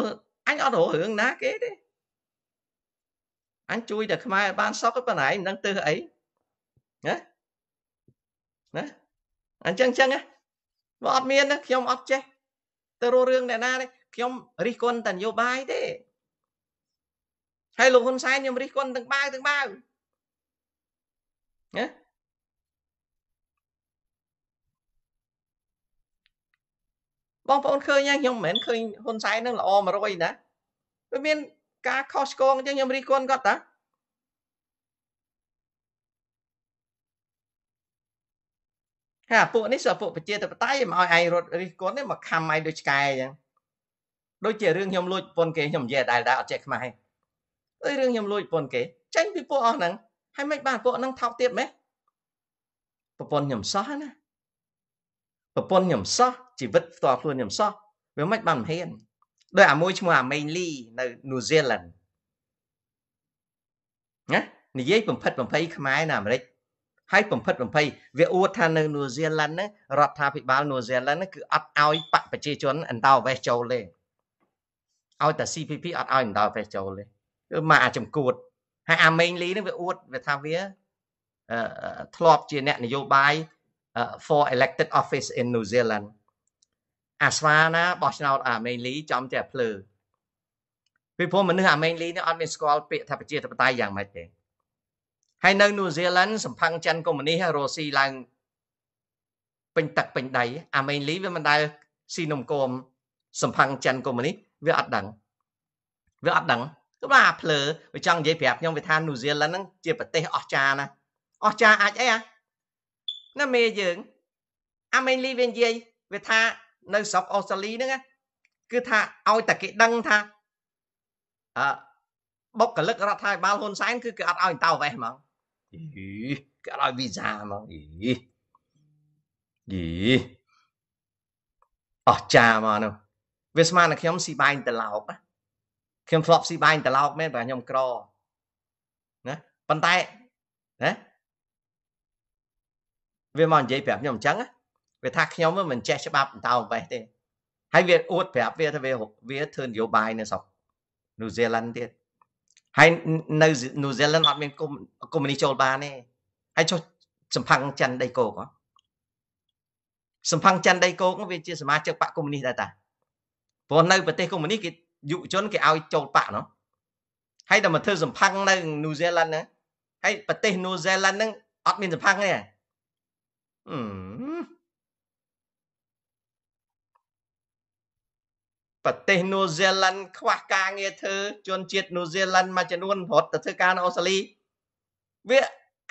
អញអត់ររឿងណាគេទេអញជួយតែខ្មែរបានសុខប៉ុន្តែឯងមិនដឹងទើសអីណាណាអញ្ចឹងអញ្ចឹងបើអត់មានខ្ញុំអត់ចេះទៅរករឿងអ្នកណាទេខ្ញុំរិះគន់តែនយោបាយទេហើយលោកហ៊ុនសែនខ្ញុំរិះគន់ទាំងបាវទាំងបាវណា បងប្អូនឃើញខ្ញុំមិនមែនឃើញហ៊ុនសែននឹងល្អ100ណាវាមានការខុសឆ្គងអញ្ចឹងខ្ញុំរិះគន់គាត់តាហើយពួកនេះសពួកប្រជាធិបតេយ្យមកឲ្យឯងរត់រិះគន់នេះមកខំឯងដូចឆ្កែអញ្ចឹងដូចជារឿងខ្ញុំលួចប៉ុនគេខ្ញុំនិយាយដែលដែរអត់ចេះខ្មែរដូចរឿងខ្ញុំលួចប៉ុនគេចេញពីពួកអស់ហ្នឹងហើយមិនបានពួកហ្នឹងថោកទៀតម៉េះប្រពន្ធខ្ញុំសោះណាប្រពន្ធខ្ញុំសោះ ជីវិតផ្ទាល់ខ្លួនខ្ញុំសោះវាមិនបានមិនហ៊ានដោយអាមួយឈ្មោះអាមេងលីនៅនូហ្សេឡង់ណានិយាយបំផិតបំភ័យខ្មែរនៅអាមេរិកហើយបំផិតបំភ័យវាអួតថានៅនូហ្សេឡង់ហ្នឹងរដ្ឋាភិបាលនូហ្សេឡង់ហ្នឹងគឺអត់ឲ្យបកប្រជាជនអន្តោប្រវេសន៍ចូលទេឲ្យតែ CPP អត់ឲ្យអន្តោប្រវេសន៍ចូលទេគឺមកអាចំគួតហើយអាមេងលីហ្នឹងវាអួតវាថាវាធ្លាប់ជាអ្នកនយោបាយ for elected office in New Zealand អាស្វាណាបោះឆ្នោតអាមេងលីចំតែភ្លើពីព្រោះមនុស្សអាមេងលីនេះអត់មានស្គាល់ពាក្យថាប្រជាធិបតេយ្យយ៉ាងម៉េចទេហើយនៅនូហ្សេឡង់សម្ផាំងចិនកុម្មុយនីសរុស្ស៊ីឡើងពេញទឹកពេញដីអាមេងលីវាមិនដែលស៊ីនំគមសម្ផាំងចិនកុម្មុយនីសវាអត់ដឹងវាអត់ដឹងគឺថាអាភ្លើវាចង់និយាយប្រាប់ខ្ញុំវាថានូហ្សេឡង់ហ្នឹងជាប្រទេសអស្ចារ្យណាអស្ចារ្យអាចអីអាណាមេយើងអាមេងលីវានិយាយវាថា នៅស្រុកអូស្ត្រាលីហ្នឹងគឺថាឲ្យតែគេដឹងថាអឺបុគ្គលិករដ្ឋាភិបាលហ៊ុនសែនគឺគេអត់ឲ្យតៅវេះហ្មងអីគេអត់ឲ្យវីសាហ្មងអីយីអស្ចារ្យមកនោះវាស្មានតែខ្ញុំស៊ីបាយត្រឡោកខ្ញុំធ្លាប់ស៊ីបាយត្រឡោកមែនបើខ្ញុំក្រណាប៉ុន្តែណាវាមកនិយាយប្រាប់ខ្ញុំអញ្ចឹង វាថាខ្ញុំមិនចេះច្បាប់តៅវេះទេហើយវាអួតប្រាប់វាថាវាវាធ្វើនយោបាយនៅស្រុកនូហ្សេឡង់ទៀតហើយនៅនូហ្សេឡង់អត់មានកុំកុំនីចូលបានទេហើយចុះសម្ផាំងចិនដីគោកសម្ផាំងចិនដីគោកវាជាសមាជិកបកកុំនីដែរតាព្រោះនៅប្រទេសកុំនីគេយុវជនគេឲ្យចូលបកនោះហើយដល់មកធ្វើសម្ផាំងនៅនូហ្សេឡង់ណាហើយប្រទេសនូហ្សេឡង់ហ្នឹងអត់មានសម្ផាំងទេអឺ ប្រទេសនូហ្សេឡង់ខ្វះការងារធ្វើជនជាតិនូហ្សេឡង់មួយចំនួនរត់ទៅធ្វើការនៅអូស្ត្រាលីវា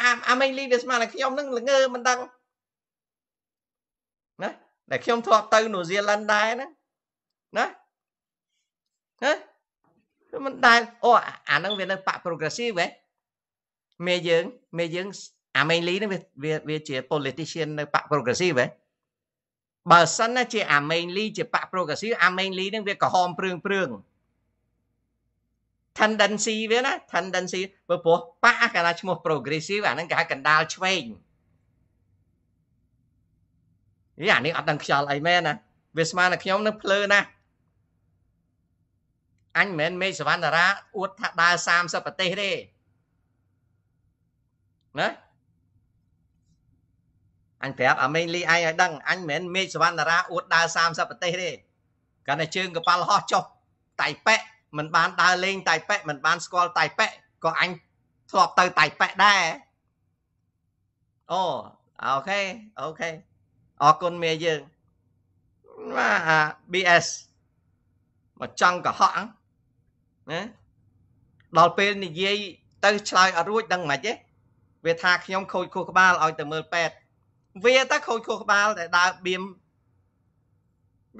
អាអាមេងលីវាស្មានតែខ្ញុំនឹងល្ងើមិនដឹងណាតែខ្ញុំធ្លាប់ទៅនូហ្សេឡង់ដែរណាណាណាមិនដែលអូអាហ្នឹងវានៅបាក់ progressive ហ៎មេយើងមេយើងអាមេងលីហ្នឹងវាវាជា politician នៅបាក់ progressive ហ៎ បើសិនណាជាអាមេងលីជាបាក់ progressive អាមេងលីនឹងវាក្រហមព្រឿងព្រឿង tendency វាណា tendency ព្រោះព្រោះបាក់កាលណាឈ្មោះ progressive អាហ្នឹងគេហៅកណ្ដាលឆ្វេងយីអានេះអត់ដឹងខ្យល់អីមែនណាវាស្មានតែខ្ញុំនឹងភ្លើណាស់អញមិនមែនមេឃសវណ្ណរាអួតថាដើរ30ប្រទេសទេណា អញប្រាប់អាមេងលីឯងឲ្យដឹងអញមិនមែនមេឃសវណ្ណរាអួតដើរ30ប្រទេសទេកាន់តែជើងកប៉ាល់ហោះចុះតៃប៉ែមិនបានដើរលេងតៃប៉ែមិនបានស្គាល់តៃប៉ែក៏អញធ្លាប់ទៅតៃប៉ែដែរអូអូខេអូខេអរគុណមេយើងបាទ BS មកចង់កុហកណាដល់ពេលនិយាយទៅឆ្លើយអត់រួចដឹងមិនទេវាថាខ្ញុំខូចខួរក្បាលឲ្យទៅមើលពេទ្យ វាតែខូចខួរក្បាលតែដើរបៀម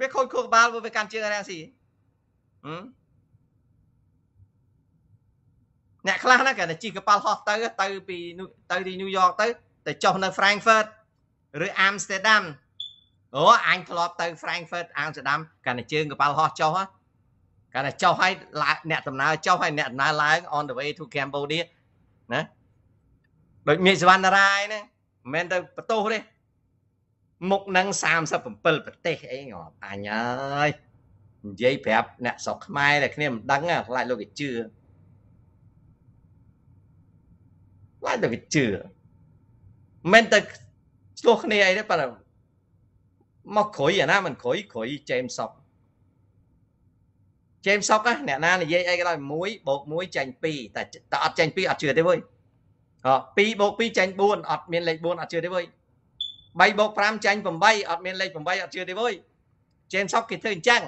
វាខូចខួរក្បាលវាកាន់ជើងរាំងស៊ីអ្នកខ្លះណាគេជិះកប៉ាល់ហោះទៅទៅពីទៅទីញូវយ៉កទៅទៅចុះនៅ Frankfurt ឬ Amsterdam អូអញធ្លាប់ទៅ Frankfurt Amsterdam កាន់តែជើងកប៉ាល់ហោះចុះកាន់តែចុះឲ្យអ្នកដំណើរចុះឲ្យអ្នកដំណើរឡើង on the way to Cambodia ណាដូចមេសវណ្ណរាយហ្នឹង មិនមែនទៅបន្ទោសទេមុខនឹង37ប្រទេសអីងាប់អញអើយនិយាយប្រាប់អ្នកស្រុកខ្មែរតែគ្នាមិនដឹងខ្លាចលោកគេជឿខ្លាចលោកគេជឿមិនទៅឆ្លោះគ្នាអីទេប៉ុន្តែមកក្រួយអាណាមិនក្រួយក្រួយជេមសុកជេមសុកអ្នកណានិយាយអីក៏ដោយ1បូក1ចាញ់2តែតែអត់ចាញ់2អត់ជឿទេវើយ 2បូក2ចាញ់4អត់មានលេខ4អត់ជឿទេវើយ3បូក5ចាញ់8អត់មានលេខ8អត់ជឿទេវើយជេមសុកគេធ្វើអញ្ចឹង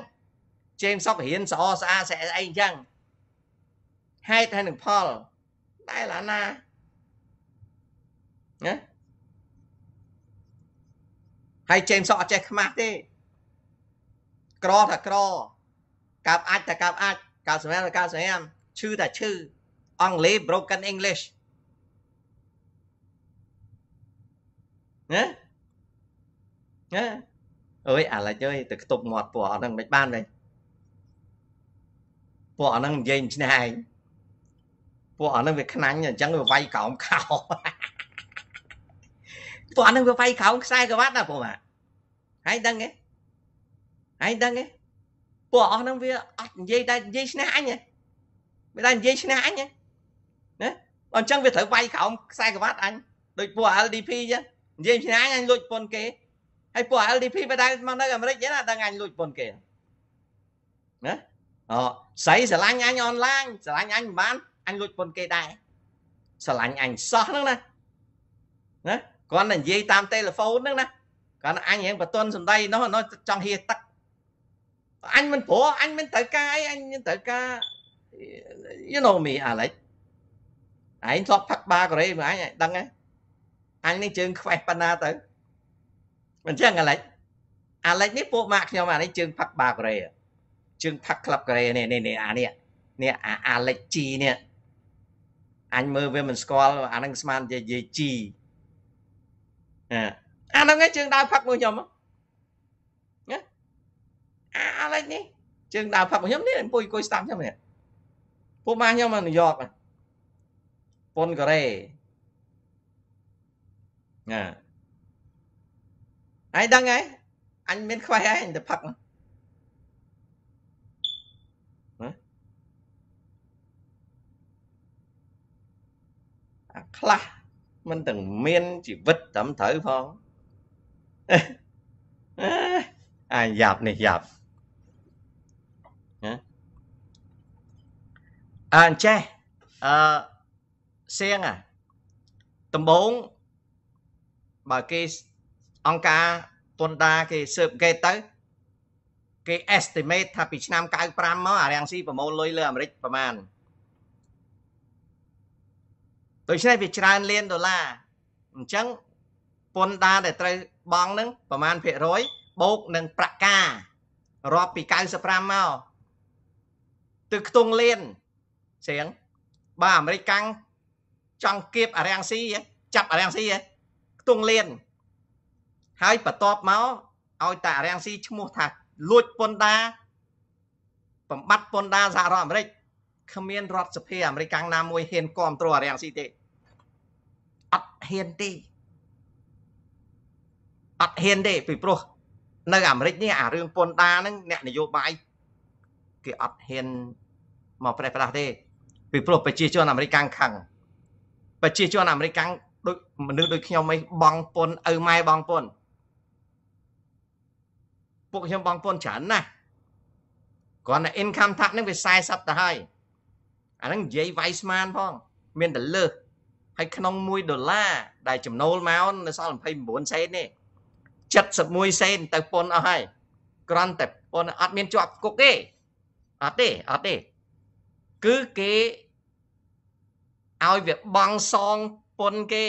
ជេមសុករៀនស្អស្អាស្អីអីអញ្ចឹងហេតុហើយនឹងផលតែឡាណាណាហើយជេមសុកអត់ចេះខ្មាស់ទេក្រថាក្រកើបអាចតែកើបអាចកើបសម្រាប់កើបសម្រាប់ឈឺតែឈឺអង់គ្លេស broken english ណាណាអើយអាឡិចអើយទៅខ្ទប់មាត់ពួកអត់ហ្នឹងមិនបានទេពួកអត់ហ្នឹងនិយាយឈ្នះឯងពួកអត់ហ្នឹងវាខ្នាញ់អញ្ចឹងវាវាយក្រោមខោពួកអត់ហ្នឹងវាវាយក្រោមខ្សែក្រវ៉ាត់ណាពួកបាទហើយដឹងទេហើយដឹងទេពួកអស់ហ្នឹងវាអត់និយាយតែនិយាយឈ្នះអញវាតែនិយាយឈ្នះអញណាអញ្ចឹងវាត្រូវវាយក្រោមខ្សែក្រវ៉ាត់អញដូចពួក LDP អញ្ចឹង និយាយឆ្ងាយអញលួចប៉ុនគេហើយពួក LDP បដៅមកនៅអាមេរិកចឹងណាដឹងអញលួចប៉ុនគេណាអូស្រីស្រឡាញ់អញអនឡាញស្រឡាញ់អញមិនបានអញលួចពន្ធគេដែរស្រឡាញ់អញសោះហ្នឹងណាណាគាត់តែនិយាយតាមទូរស័ព្ទហ្នឹងណាគាត់អញរៀងបតុនសំដីនោះនោះចង់ហៀទឹកអញមិនព្រោះអញមិនត្រូវការអីអញមិនត្រូវការ you know me Alex ឯងធ្លាប់ផឹកបាកូរ៉េមកអញដឹងហ៎ អញនេះជើងខ្វេះប៉ុណ្ណាទៅមិនចឹង Alex Alex នេះពួកម៉ាក់ខ្ញុំអានេះជើងផឹកបាកូរ៉េជើងផឹកក្លឹបកូរ៉េនេះនេះអានេះនេះអា Alex G នេះអញមើលវាមិនស្គាល់អានឹងស្មាននិយាយ G អាហ្នឹងឯងជើងដើរផឹកមួយខ្ញុំណាអាឡិចនេះជើងដើរផឹកមួយខ្ញុំនេះអង្គុយអង្គុយស្ដាប់ខ្ញុំនេះពួកម៉ាខ្ញុំមកញូវយ៉កប៉ុនកូរ៉េ ណាឯងដឹងហើយអញមានខ្វះឯងទៅផឹកណាអាខ្លះមិនទាំងមានជីវិតត្រឹមត្រូវផងអាយ៉ាប់នេះយ៉ាប់ណាអញ្ចេះអឺសៀងអាដំបង បើគេអង្គការពន្ធដាគេស៊ើបគេទៅគេ estimate ថាពីឆ្នាំ95មកអារាំងស៊ីប្រមូលលុយលើអាមេរិកប្រមាណដូច្នេះវាច្រើនលានដុល្លារអញ្ចឹងពន្ធដារដែលត្រូវបង់នឹងប្រមាណភាគរយបូកនឹងប្រការាប់ពី95មកទិខ្ទង់លានស្រៀងបើអាមេរិកកាំងចង់គៀបអារាំងស៊ីចាប់អារាំងស៊ី ខ្ទង់លានហើយបន្ទាប់មកឲ្យតែអារាំងស៊ីឈ្មោះថាលួចពន្ធដារបំបត្តិពន្ធដារសហរដ្ឋអាមេរិកគ្មានរដ្ឋសភាអាមេរិកកាំងណាមួយហ៊ានគ្រប់គ្រងអារាំងស៊ីទេអត់ហ៊ានទេអត់ហ៊ានទេពីព្រោះនៅអាមេរិកនេះអារឿងពន្ធដារហ្នឹងអ្នកនយោបាយគេអត់ហ៊ានមកប្រេះប្រាស់ទេពីព្រោះប្រជាជនអាមេរិកកាំងខឹងប្រជាជនអាមេរិកកាំង ដូចមនុស្សដូចខ្ញុំឯងបងពន្ធឪម៉ែបងពន្ធពួកខ្ញុំបងពន្ធច្រើនណាស់គ្រាន់តែ income tax ហ្នឹងវា40ទៅហើយអាហ្នឹងនិយាយវាយស្មានផង មានតែលើសហើយក្នុង1ដុល្លារដែលចំណូលមកនៅសល់29សេននេះ71សេនទៅពន្ធអស់ហើយគ្រាន់តែពន្ធអត់មានជាប់គុកទេអត់ទេអត់ទេគឺគេឲ្យវាបង់សង ពន្ធគេ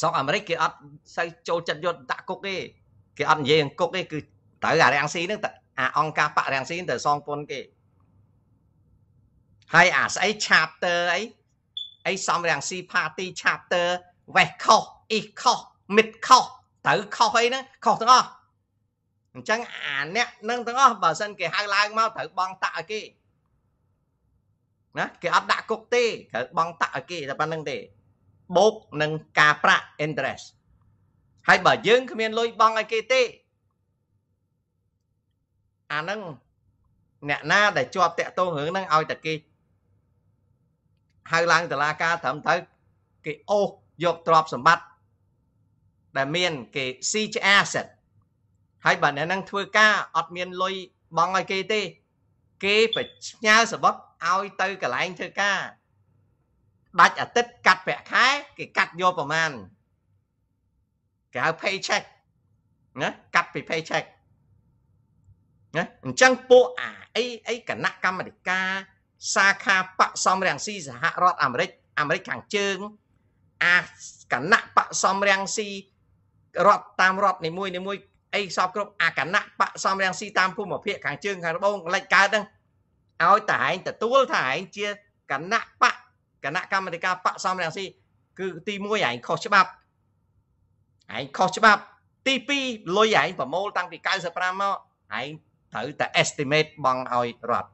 ស្រុកអាមេរិកគេអត់សូវចូលចិត្តយកដាក់គុកទេគេអត់និយាយអង្គគុកទេគឺត្រូវអារាំងស៊ីហ្នឹងអាអង្គការបរាំងស៊ីទៅសងពន្ធគេហើយអាស្អី chapter អីអីសំរាំងស៊ី party chapter west coast east coast mid coast ត្រូវខុសអីហ្នឹងខុសទាំងអស់អញ្ចឹងអាអ្នកនឹងទាំងអស់បើសិនគេហៅឡើងមកត្រូវបង់តាក់ឲ្យគេ ណាគេអត់ដាក់គុកទេត្រូវបង់តាក់ឲ្យគេតែប៉ុណ្្នឹងទេបូកនឹងការប្រាក់ interest ហើយបើយើងគ្មានលុយបង់ឲ្យគេទេអាហ្នឹងអ្នកណាដែលជាប់តាក់ទងរឿងហ្នឹងឲ្យតែគេហៅឡើងតឡាការត្រឹមត្រូវគេអូសយកទ្រព្យសម្បត្តិដែលមានគេស៊ីឆ្អាសិតហើយបើអ្នកនឹងធ្វើការអត់មានលុយបង់ឲ្យគេទេ គេបផ្ញើសបុត ឲ្យទៅកន្លែងធ្វើការដាច់អាទិត្យកាត់ប្រាក់ខែគេកាត់យកប្រមាណគេហៅ pay check ណាកាត់ពី pay check ណាអញ្ចឹងពួកអាអីអីគណៈកម្មាធិការសាខាបកសំរាំងស៊ីសហរដ្ឋអាមេរិកអាមេរិកខាងជើងអាគណៈបកសំរាំងស៊ីរដ្ឋតាមរដ្ឋនីមួយនីមួយអីសពគ្រប់អាគណៈបកសំរាំងស៊ីតាមភូមិភាគខាងជើងខាងត្បូងលិចកើតហ្នឹង ឲ្យតែឯងទទួលថាឯងជាគណៈបកគណៈកម្មាធិការបកសំរាំងស៊ីគឺទី1ឯងខុសច្បាប់ឯងខុសច្បាប់ ទី2លុយឯងប្រមូលតាំងពី95មកឯងត្រូវតែ estimate បង់ឲ្យរដ្ឋ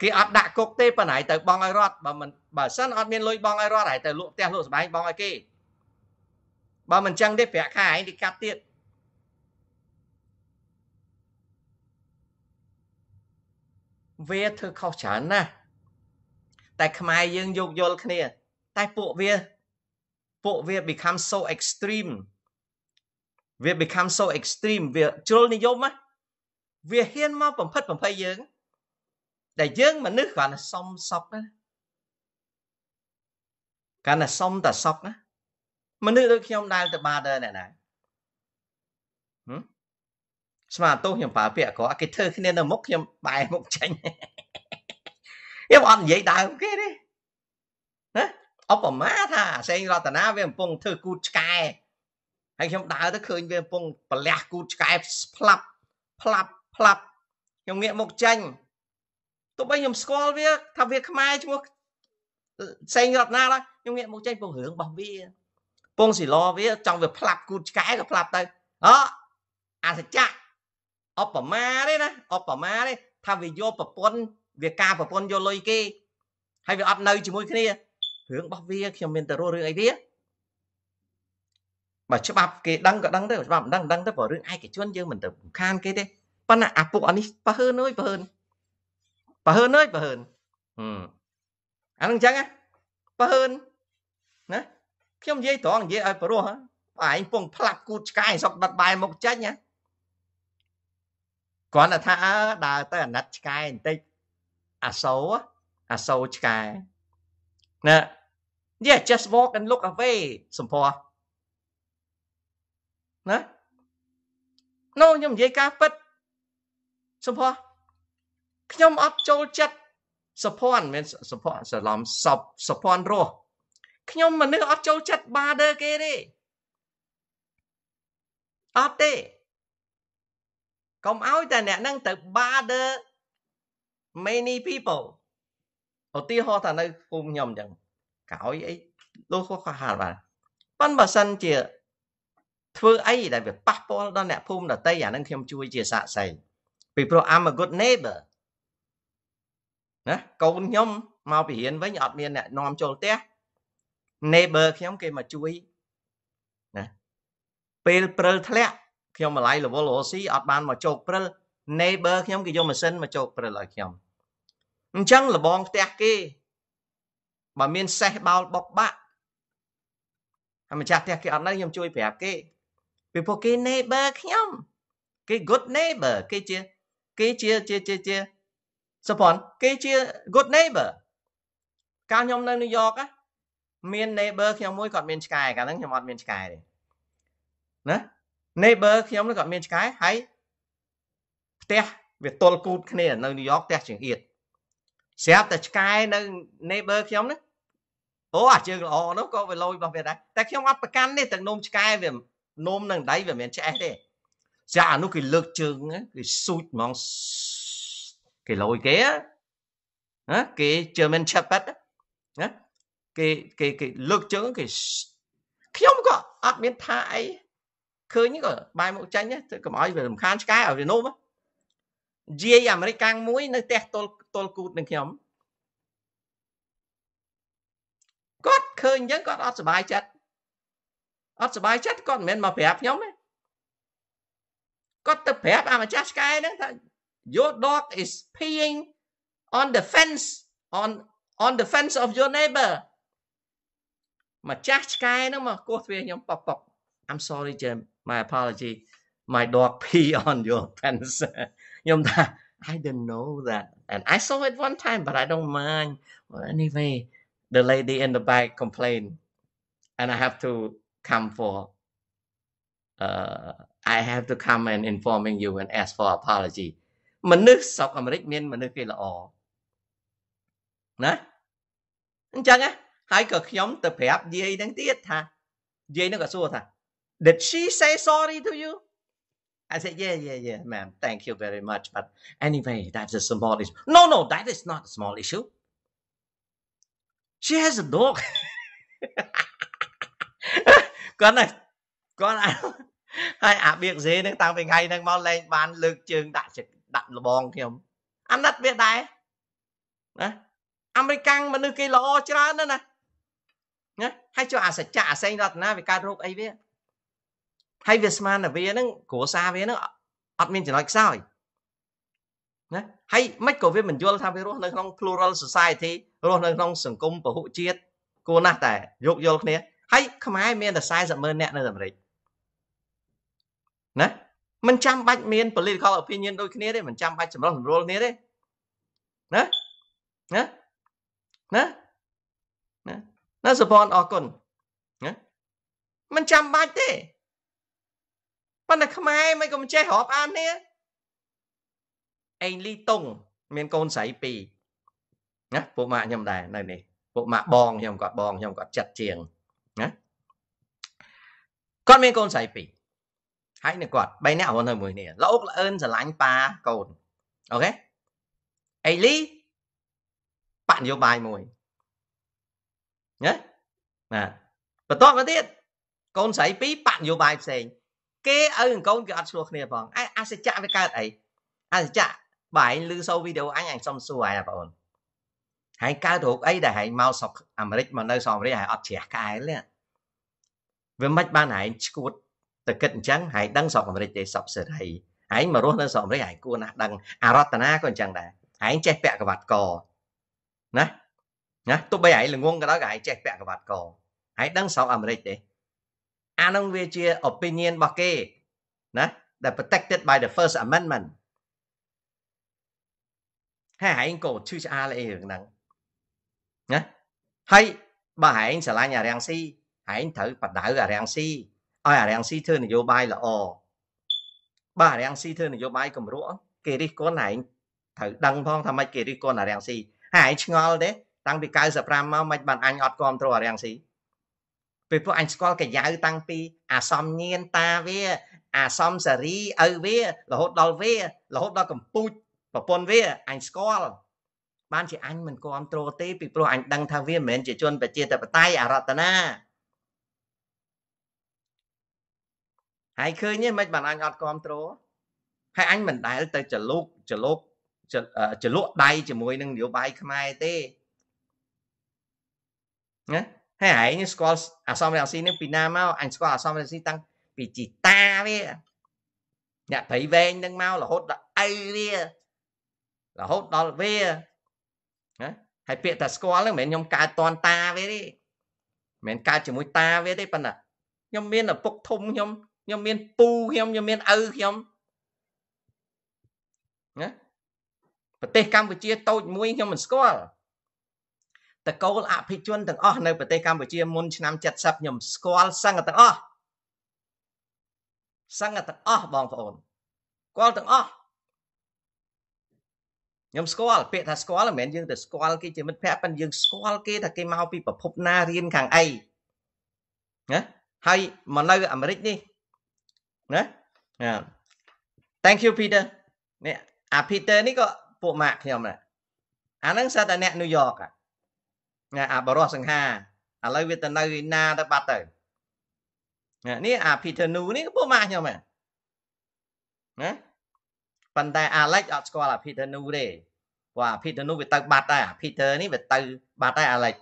គេអត់ដាក់គុកទេប៉ុន្តែទៅបងឲ្យរដ្ឋបើមិនបើសិនអត់មានលុយបងឲ្យរដ្ឋហើយទៅលក់ផ្ទះលក់សម្បែងបងឲ្យគេបើមិនចឹងទេប្រាក់ខែឯងទីកាត់ទៀត វាធ្វើខុសច្រើនណាស់តែខ្មែរយើងយោគយល់គ្នា តែពួកវាពួកវា become so extreme វា become so extreme វាជ្រុលនិយមណាវាហ៊ានមកបំផិតបំភ័យយើងដែលយើងមនុស្សគ្រាន់តែសុំសក់ណាគ្រាន់តែសុំតែសក់ណាមនុស្សដូចខ្ញុំដែលទៅបាដែរអ្នកណា ស្មាទោសខ្ញុំប្រើពាក្យអក្រក់គេធ្វើគ្នានៅមុខខ្ញុំបែរមុខចេញខ្ញុំអត់និយាយដើមគេទេណាឧបមាថាសេងរតនាវាកំពុងធ្វើគូតឆ្កែហើយខ្ញុំដើរទៅឃើញវាកំពុងប្រលះគូតឆ្កែផ្លាប់ផ្លាប់ផ្លាប់ខ្ញុំងាកមុខចេញទោះបីខ្ញុំស្គាល់វាថាវាខ្មែរឈ្មោះសេងរតនាឡើយខ្ញុំងាកមុខចេញពងរឿងរបស់វាពងស៊ីឡវាចង់វាផ្លាប់គូតឆ្កែក៏ផ្លាប់ទៅអអសច្ចៈ ឧបមាទេណាឧបមាទេថាវាយកប្រពន្ធវាការប្រពន្ធយកលុយគេហើយវាអត់នៅជាមួយគ្នារឿងរបស់វាខ្ញុំមានទៅរស់រឿងអីវាបើច្បាប់គេដឹងក៏ដឹងទៅច្បាប់មិនដឹងដឹងទៅព្រោះរឿងឯកជនយើងមិនទៅរំខានគេទេប៉ុន្តែអាពួកអានេះបើហើនអើយបើហើនបើហើនអើយបើហើនអានឹងអញ្ចឹងបើហើនណាខ្ញុំនិយាយត្រង់និយាយឲ្យព្រោះបើឯងពងផ្លាប់គូតឆ្កែសុកដិតបាយមកចាច់ណា គ្រាន់តែថាដើរទៅអាណិតឆ្កែបន្តិចអាសូរអាសូរឆ្កែណា Yeah just walk and look away សំភ័រណា No ខ្ញុំនិយាយការពិតសំភ័រខ្ញុំអត់ចូលចិត្តសភ័នមិនសភ័នសឡំសពសភ័នរស់ខ្ញុំមនុស្សអត់ចូលចិត្តបាដឺគេទេអត់ទេ កុំឲ្យតែអ្នកនឹងទៅ bother many people ឧទាហរណ៍ថានៅភូមិខ្ញុំអញ្ចឹងក្រោយអីលោកគាត់ហាល់បាទប៉ុន្តែបើសិនជាធ្វើអីដែលវាប៉ះពាល់ដល់អ្នកភូមិដតីអានឹងខ្ញុំជួយជាសាក់សីពីព្រោះ I'm a good neighbor ណាកូនខ្ញុំមកពីរៀនវិញអត់មានអ្នកនាំចូលផ្ទះ neighbor ខ្ញុំគេមកជួយណាពេលព្រិលធ្លាក់ ខ្ញុំម្លាយរវល់រស់ស៊ីអត់បានមកជោគព្រិល neighbor ខ្ញុំគេយកម៉ាស៊ីនមកជោគព្រិលឲ្យខ្ញុំអញ្ចឹងលបងផ្ទះគេបើមានសេះបោលបុកបាក់ហើយម្ចាស់ផ្ទះគេអត់នៅខ្ញុំជួយប្រាប់គេពីព្រោះគេ neighbor ខ្ញុំគេ good neighbor គេជាគេជាជាជាជាសុផនគេជា good neighbor កាលខ្ញុំនៅញូវយ៉កមាន neighbor ខ្ញុំមួយគាត់មានឆ្កែកាលហ្នឹងខ្ញុំអត់មានឆ្កែទេណា neighbor ខ្ញុំក៏មានឆ្កែហើយផ្ទះវាទល់គូតគ្នានៅញូវយ៉កផ្ទះជាងអៀតស្រាប់តែឆ្កែនៅ neighbor ខ្ញុំហ្នឹងអូអាជើងល្អនោះក៏វាលយរបស់វាដែរតែខ្ញុំអត់ប្រកាន់ទេទាំងនំឆ្កែវានំនឹងដៃវាមិនឆ្អេះទេស្រាប់អានោះគេលើកជើងគេស៊ូចហ្មងគេលយគេណាគេ German Shepherd ណាគេគេគេលើកជើងគេខ្ញុំក៏អត់មានថាអី ឃើញក៏បែរមុខចាញ់ទៅកុំឲ្យវារំខានឆ្កែឲ្យវានោះយាយអាមេរិកកាំងមួយនៅផ្ទះទល់ទល់គូតនឹងខ្ញុំគាត់ឃើញអញ្ចឹងគាត់អត់សុបាយចិត្តអត់សុបាយចិត្តគាត់មិនមែនមកប្រាប់ខ្ញុំទេគាត់ទៅប្រាប់អាម្ចាស់ឆ្កែហ្នឹងថា your dog is peeing on the fence on on the fence of your neighbor ម្ចាស់ឆ្កែហ្នឹងមកគោះទ្វារខ្ញុំប៉ុកប៉ុក I'm sorry Jim my apology my dog pee on your pants ខ្ញុំថា I didn't know that and I saw it one time but I don't mind well anyway the lady in the back complained and I have to come for uh I have to come and informing you and ask for apology មនុស្សស្រុកអាមេរិកមានមនុស្សគេល្អណាអញ្ចឹងហើយក៏ខ្ញុំទៅប្រាប់យាយនឹងទៀតថាយាយនឹងក៏សួរថា Did she say sorry to you? I said, yeah, yeah, yeah, ma'am. Thank you very much. But anyway, that's a small issue. No, no, that is not a small issue. She has a dog. គាត់ណាគាត់ហើយអាបៀកសេនឹងតាំងពីថ្ងៃហ្នឹងមកលែងបានលើកជើងដាក់ដាក់លបងខ្ញុំអាណិតវាដែរណាអាមេរិកាំងមនុស្សគេល្អច្រើនណាស់ណាណាហើយចុះអាសច្ចៈអាសេងរតនាវាកើតរោគអីវា ហើយវាស្មានតែវាហ្នឹងគ្រួសារវាហ្នឹងអត់មានចំណុចខ្សោយណាហើយមិនក៏វាមិនយល់ថាវារស់នៅក្នុង plural society រស់នៅក្នុងសង្គមពហុជាតិគួរណាស់តែយោគយល់គ្នាហើយខ្មែរមានតែ40ម៉ឺននាក់នៅអាមេរិកណាមិនចាំបាច់មាន political opinion ដូចគ្នាទេមិនចាំបាច់ចម្រុះចម្រួលគ្នាទេណាណាណាណាណាសុភ័ណ្ឌអរគុណណាមិនចាំបាច់ទេ ប៉ុន្តែខ្មែរមិនក៏មិនចេះរាប់អាននេះអេងលីតុង មានកូនស្រីពីរណាពួកម៉ាក់ខ្ញុំដែរនៅនេះពួកម៉ាក់បងខ្ញុំគាត់បងខ្ញុំគាត់ចិត្តជាងណាគាត់មានកូនស្រីពីរហើយនឹងគាត់3នាក់រស់នៅមួយគ្នាលោកល្អឿនស្រឡាញ់ប៉ាកូនអូខេអេលីបនយោបាយមួយណាណាបន្តមកទៀតកូនស្រីពីរបនយោបាយផ្សេង គេឪនឹងកូនគេអត់ឆ្លោះគ្នាផងអអសច្ចៈវាកើតអីអសច្ចៈបើឯងឮសូវីដេអូអញអញសុំសួរឯងបងអូនហើយកើតរោគអីដែលឯងមកស្រុកអាមេរិកមកនៅស្រុកអាមេរិកហើយអត់ជ្រះក្អែលទេវាមិនបានឯងឈួតទៅគិតអញ្ចឹងហើយដឹងស្រុកអាមេរិកទេសពសេរីឯងមករស់នៅស្រុកអាមេរិកឯងគួរណាស់ដឹងអារតនាក៏អញ្ចឹងដែរឯងចេះពាក់ក្រវ៉ាត់កណាណាទោះបីឯងល្ងងក៏ដោយក៏ឯងចេះពាក់ក្រវ៉ាត់កឯងដឹងស្រុកអាមេរិកទេ អានឹងវាជា opinion របស់គេណាដែល protected by the first amendment ហើយឯងក៏ឈឺឆ្អាលអីរឿងហ្នឹងណាហើយបើឯងឆ្លាញ់អារាំងស៊ីឯងត្រូវបដៅអារាំងស៊ីឲ្យអារាំងស៊ីធ្វើនយោបាយល្អបើអារាំងស៊ីធ្វើនយោបាយគម្រក់គេរិះគន់ឯងត្រូវដឹងផងថាម៉េចគេរិះគន់អារាំងស៊ីហើយឯងឆ្ងល់ទេតាំងពី95មកមិនបានអញអត់គ្រប់គ្រងអារាំងស៊ី ពេលពួកអញស្គាល់កាយ៉ៅតាំងពី អាសំញៀនតាវា អាសំសារីឪវារហូតដល់វារហូតដល់កម្ពុជាប្រពន្ធវាអញស្គាល់បានជាអញមិនគ្រប់គ្រងទេពីព្រោះអញដឹងថាវាមិនមែនជាជនប្រជាធិបតេយ្យអរតនាហើយឃើញទេមិនបានអញអត់គ្រប់គ្រងហើយអញមិនដែលទៅចលុកចលុកចលក់ដៃជាមួយនឹងនយោបាយខ្មែរទេណា ហើយឯងស្គាល់អាសំរាំងស៊ីនេះពីណាមកអញស្គាល់អាសំរាំងស៊ីតាំងពីជីតាវាអ្នកព្រៃវែងនឹងមករហូតដល់ឪវារហូតដល់វាណាហើយពាក្យថាស្គាល់ហ្នឹងមិនមែនខ្ញុំកើតតនតាវាទេមិនមែនកើតជាមួយតាវាទេប៉ុន្តែខ្ញុំមានឪពុកធំខ្ញុំខ្ញុំមានពូខ្ញុំខ្ញុំមានឪខ្ញុំណាប្រទេសកម្ពុជាតូចមួយខ្ញុំមិនស្គាល់ តកូលអភិជនទាំងអស់នៅប្រទេសកម្ពុជាមុនឆ្នាំ70ខ្ញុំស្គាល់សឹងទាំងអស់សឹងទាំងអស់បងប្អូនស្គាល់ទាំងអស់ខ្ញុំស្គាល់ពាក្យថាស្គាល់មិនមែនយើងទៅស្គាល់គេជាមិត្តភក្តិប៉ុន្តែយើងស្គាល់គេថាគេមកពីប្រភពណារៀនខាងអីណាហើយមកនៅអាមេរិកនេះណា Thank you Peter នេះអា Peter នេះក៏ពួកម៉ាក់ខ្ញុំដែរអាហ្នឹងសិតតែអ្នកញូវយ៉ក ណាអាបរោះសង្ហាឥឡូវវាទៅនៅណាទៅបាត់ទៅនេះអា Peter Nu នេះក៏ពួកម៉ាក់ខ្ញុំដែរណាប៉ុន្តែ Alex អត់ស្គាល់អា Peter Nu ទេព្រោះអា Peter Nu វាទៅបាត់ដែរអា Peter នេះវាទៅបាត់ដែរ Alex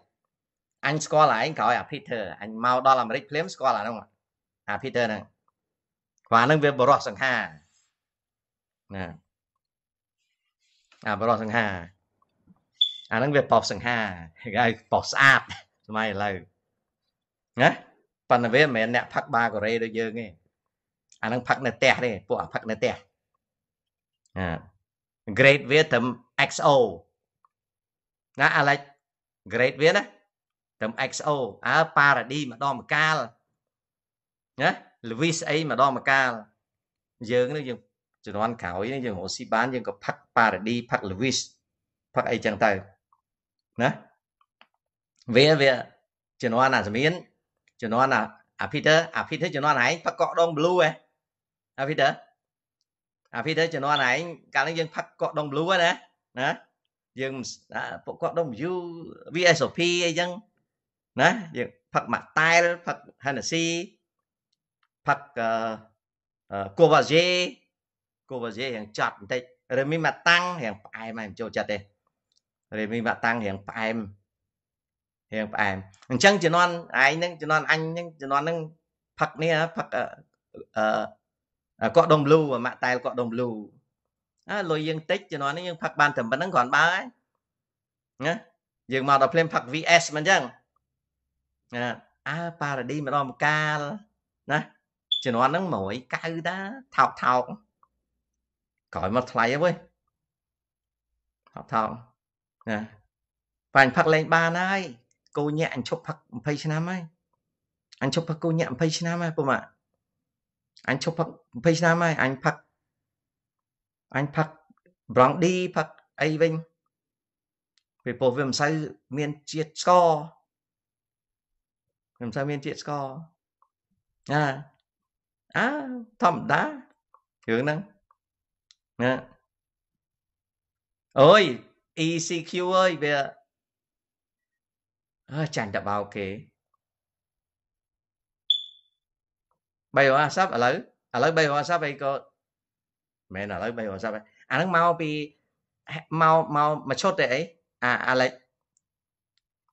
អញស្គាល់ឯងក្រោយអា Peter អញមកដល់អាមេរិកភ្លាមស្គាល់អានោះអា Peter ហ្នឹងព្រោះអានឹងវាបរោះសង្ហាណាអាបរោះសង្ហា អាហ្នឹងវាបោសសង្ហាគេបោសស្អាតសម័យឥឡូវណាប៉ុន្តែវាមិនមែនអ្នកផឹកបាកូរ៉េដូចយើងទេអាហ្នឹងផឹកនៅផ្ទះទេពួកអាផឹកនៅផ្ទះអា grade វាត្រឹម XO ណាអាឡិច grade វាណាត្រឹម XO អើប៉ារ៉ាឌីម្ដងម្កាលណា Lewis អីម្ដងម្កាលយើងនេះយើងជំនាន់ក្រោយនេះយើងរកស៊ីបានយើងក៏ផឹកប៉ារ៉ាឌីផឹក Lewis ផឹកអីចឹងទៅ ណាវាវាជំនាន់អាសមៀនជំនាន់អាអា Peter អា Peter ជំនាន់ឯងផឹកកក់ដង blue ហ៎អា Peter អា Peter ជំនាន់ឯងកាលនេះយើងផឹកកក់ដង blue ណាណាយើងពួកកក់ដង view VSOP អីចឹងណាយើងផឹកម៉ាតែលផឹក Hennessy ផឹកអឺ Courvoisier Courvoisier រៀងចាត់បន្តិចឬមីម៉ាតាំងរៀងផ្អែមហើយមិនចូលចិត្តទេ រេមីបាតាំងរៀងផ្អែមរៀងផ្អែមអញ្ចឹងជំនាន់ឯងហ្នឹងជំនាន់អញហ្នឹងជំនាន់ហ្នឹងផឹកនេះផឹកអឺកក់ដុំលូម៉ាក់តែលកក់ដុំលូអើលុយយើងតិចជំនាន់នេះយើងផឹកបានតែប៉ុណ្្នឹងគ្រាន់បើហើយណាយើងមកដល់ភ្លាមផឹក VS មិនអញ្ចឹងណាអើប៉ារ៉ាឌីម្ដងម្កាលណាជំនាន់ហ្នឹង100កៅតាថោកថោកក្រោយមកថ្លៃហើយថោកថោក ណាបាញ់ផឹកលេងបានហើយគោញាក់អញឈប់ផឹក20ឆ្នាំហើយអញឈប់ផឹកគោញាក់20ឆ្នាំហើយពុំអ่ะអញឈប់ផឹក20ឆ្នាំហើយអញផឹកអញផឹក brandy ផឹកអីវិញពីព្រោះវាមិនសូវមានជាតិស្ករវាមិនសូវមានជាតិស្ករណាអើធម្មតារឿងហ្នឹងណាអូយ ECQ អើយវាអើចាញ់តបោគេ3រហសាប់ឥឡូវឥឡូវ3រហសាប់អីក៏មែនឥឡូវ3រហសាប់អាហ្នឹងមកពីមកមកមកឈុតទេអីអាអាឡិច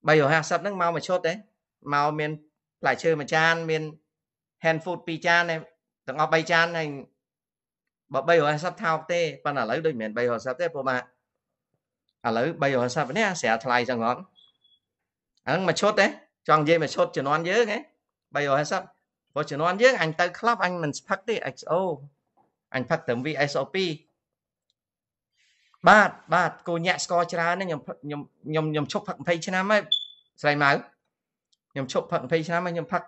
350ហ្នឹងមកមួយឈុតទេមកមានផ្លែឈើមួយចានមាន hand food 2ចានទាំងអស់3ចានហើយបើ350ថោកទេប៉ុន្តែឥឡូវដូចមិនមែន350ទេព្រោះមក ឥឡូវ350នេះស្រាថ្លៃចឹងអត់អាហ្នឹងមួយឈុតទេចង់និយាយមួយឈុតជំនាន់យើងហ៎350ព្រោះជំនាន់យើងអញទៅក្លាប់អញមិនស្ផឹកទេ XO អញផឹកត្រឹម VSOP បាទបាទគូញាក់ស្ករច្រើនខ្ញុំខ្ញុំខ្ញុំខ្ញុំឈប់ផឹក20ឆ្នាំហើយស្រីម៉ៅខ្ញុំឈប់ផឹក20ឆ្នាំហើយខ្ញុំផឹក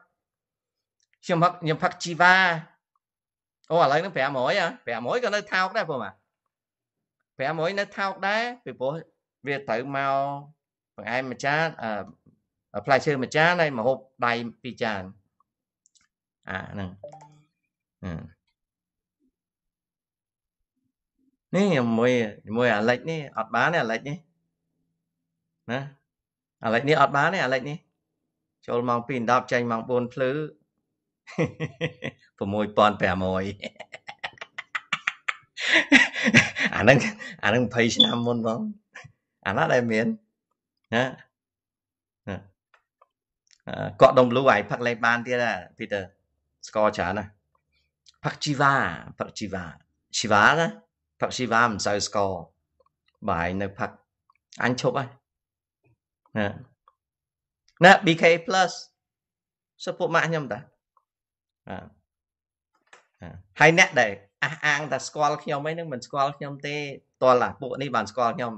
ខ្ញុំផឹកខ្ញុំផឹកជីវ៉ាអូឥឡូវហ្នឹង500ហ៎500ក៏នៅថោកដែរព្រោះបាទ 500នៅថោកដែរពីព្រោះវាត្រូវមកបង្អែមមួយចានអឺផ្លែឈើមួយចានហើយម្ហូបដៃពីរចានអាហ្នឹងអឺនេះមួយមួយអាលិចនេះអត់បានទេអាលិចនេះណាអាលិចនេះអត់បានទេអាលិចនេះចូលម៉ោង2 10ចេញម៉ោង4ភ្លឺ6500 អាហ្នឹងអាហ្នឹង20ឆ្នាំមុនបងអាណាដែលមានណាគាត់ដុំលូឲ្យផឹកលេងបានទៀតណាពីទៅស្ករច្រើនណាផឹកជីវ៉ាផឹកជីវ៉ាជីវ៉ាណាផឹកស៊ីវ៉ាមិនសូវស្ករបាយនៅផឹកអញឈប់ហើយណាណា BK plus សុពួកម៉ាក់ខ្ញុំតាហើយអ្នកដែល អះអាងតែស្គាល់ខ្ញុំអីនឹងមិនស្គាល់ខ្ញុំទេតលអាពួកនេះបានស្គាល់ខ្ញុំ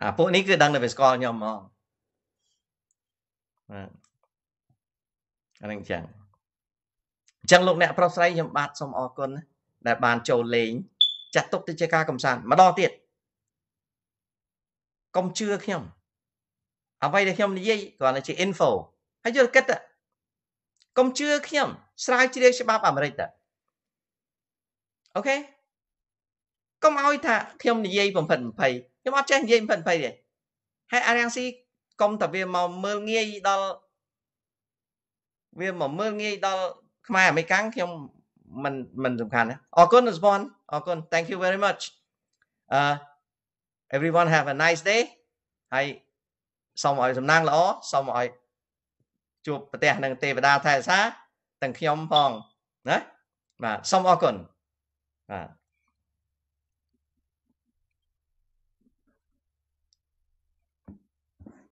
អាពួកនេះគឺដឹងតែវាស្គាល់ខ្ញុំហ្មងបាទអានឹងចឹងអញ្ចឹងលោកអ្នកប្រុសស្រីខ្ញុំបាទសូមអរគុណណាដែលបានចូលលេងចាត់ទុកទៅជាការកំសាន្តម្ដងទៀតកុំជឿខ្ញុំអ្វីដែលខ្ញុំនិយាយគ្រាន់តែជា info ហើយយល់គិតកុំជឿខ្ញុំស្រាវជ្រាវច្បាប់អាមេរិកត អូខេកុំឲ្យថាខ្ញុំនិយាយបំផិតបំភ័យខ្ញុំអត់ចេះនិយាយបំផិតបំភ័យទេហើយអារាំងស៊ីកុំតែវាមកមើលងាយដល់វាមកមើលងាយដល់ខ្មែរអាមេរិកខ្ញុំមិនមិនសំខាន់ណាអរគុណស្ពនអរគុណ thank you very much uh everyone have a nice day ហើយសូមឲ្យសំណាងល្អសូមឲ្យជួបប្រទេសនឹងទេវតាថែរក្សាទាំងខ្ញុំផងណាបាទសូមអរគុណ បាទ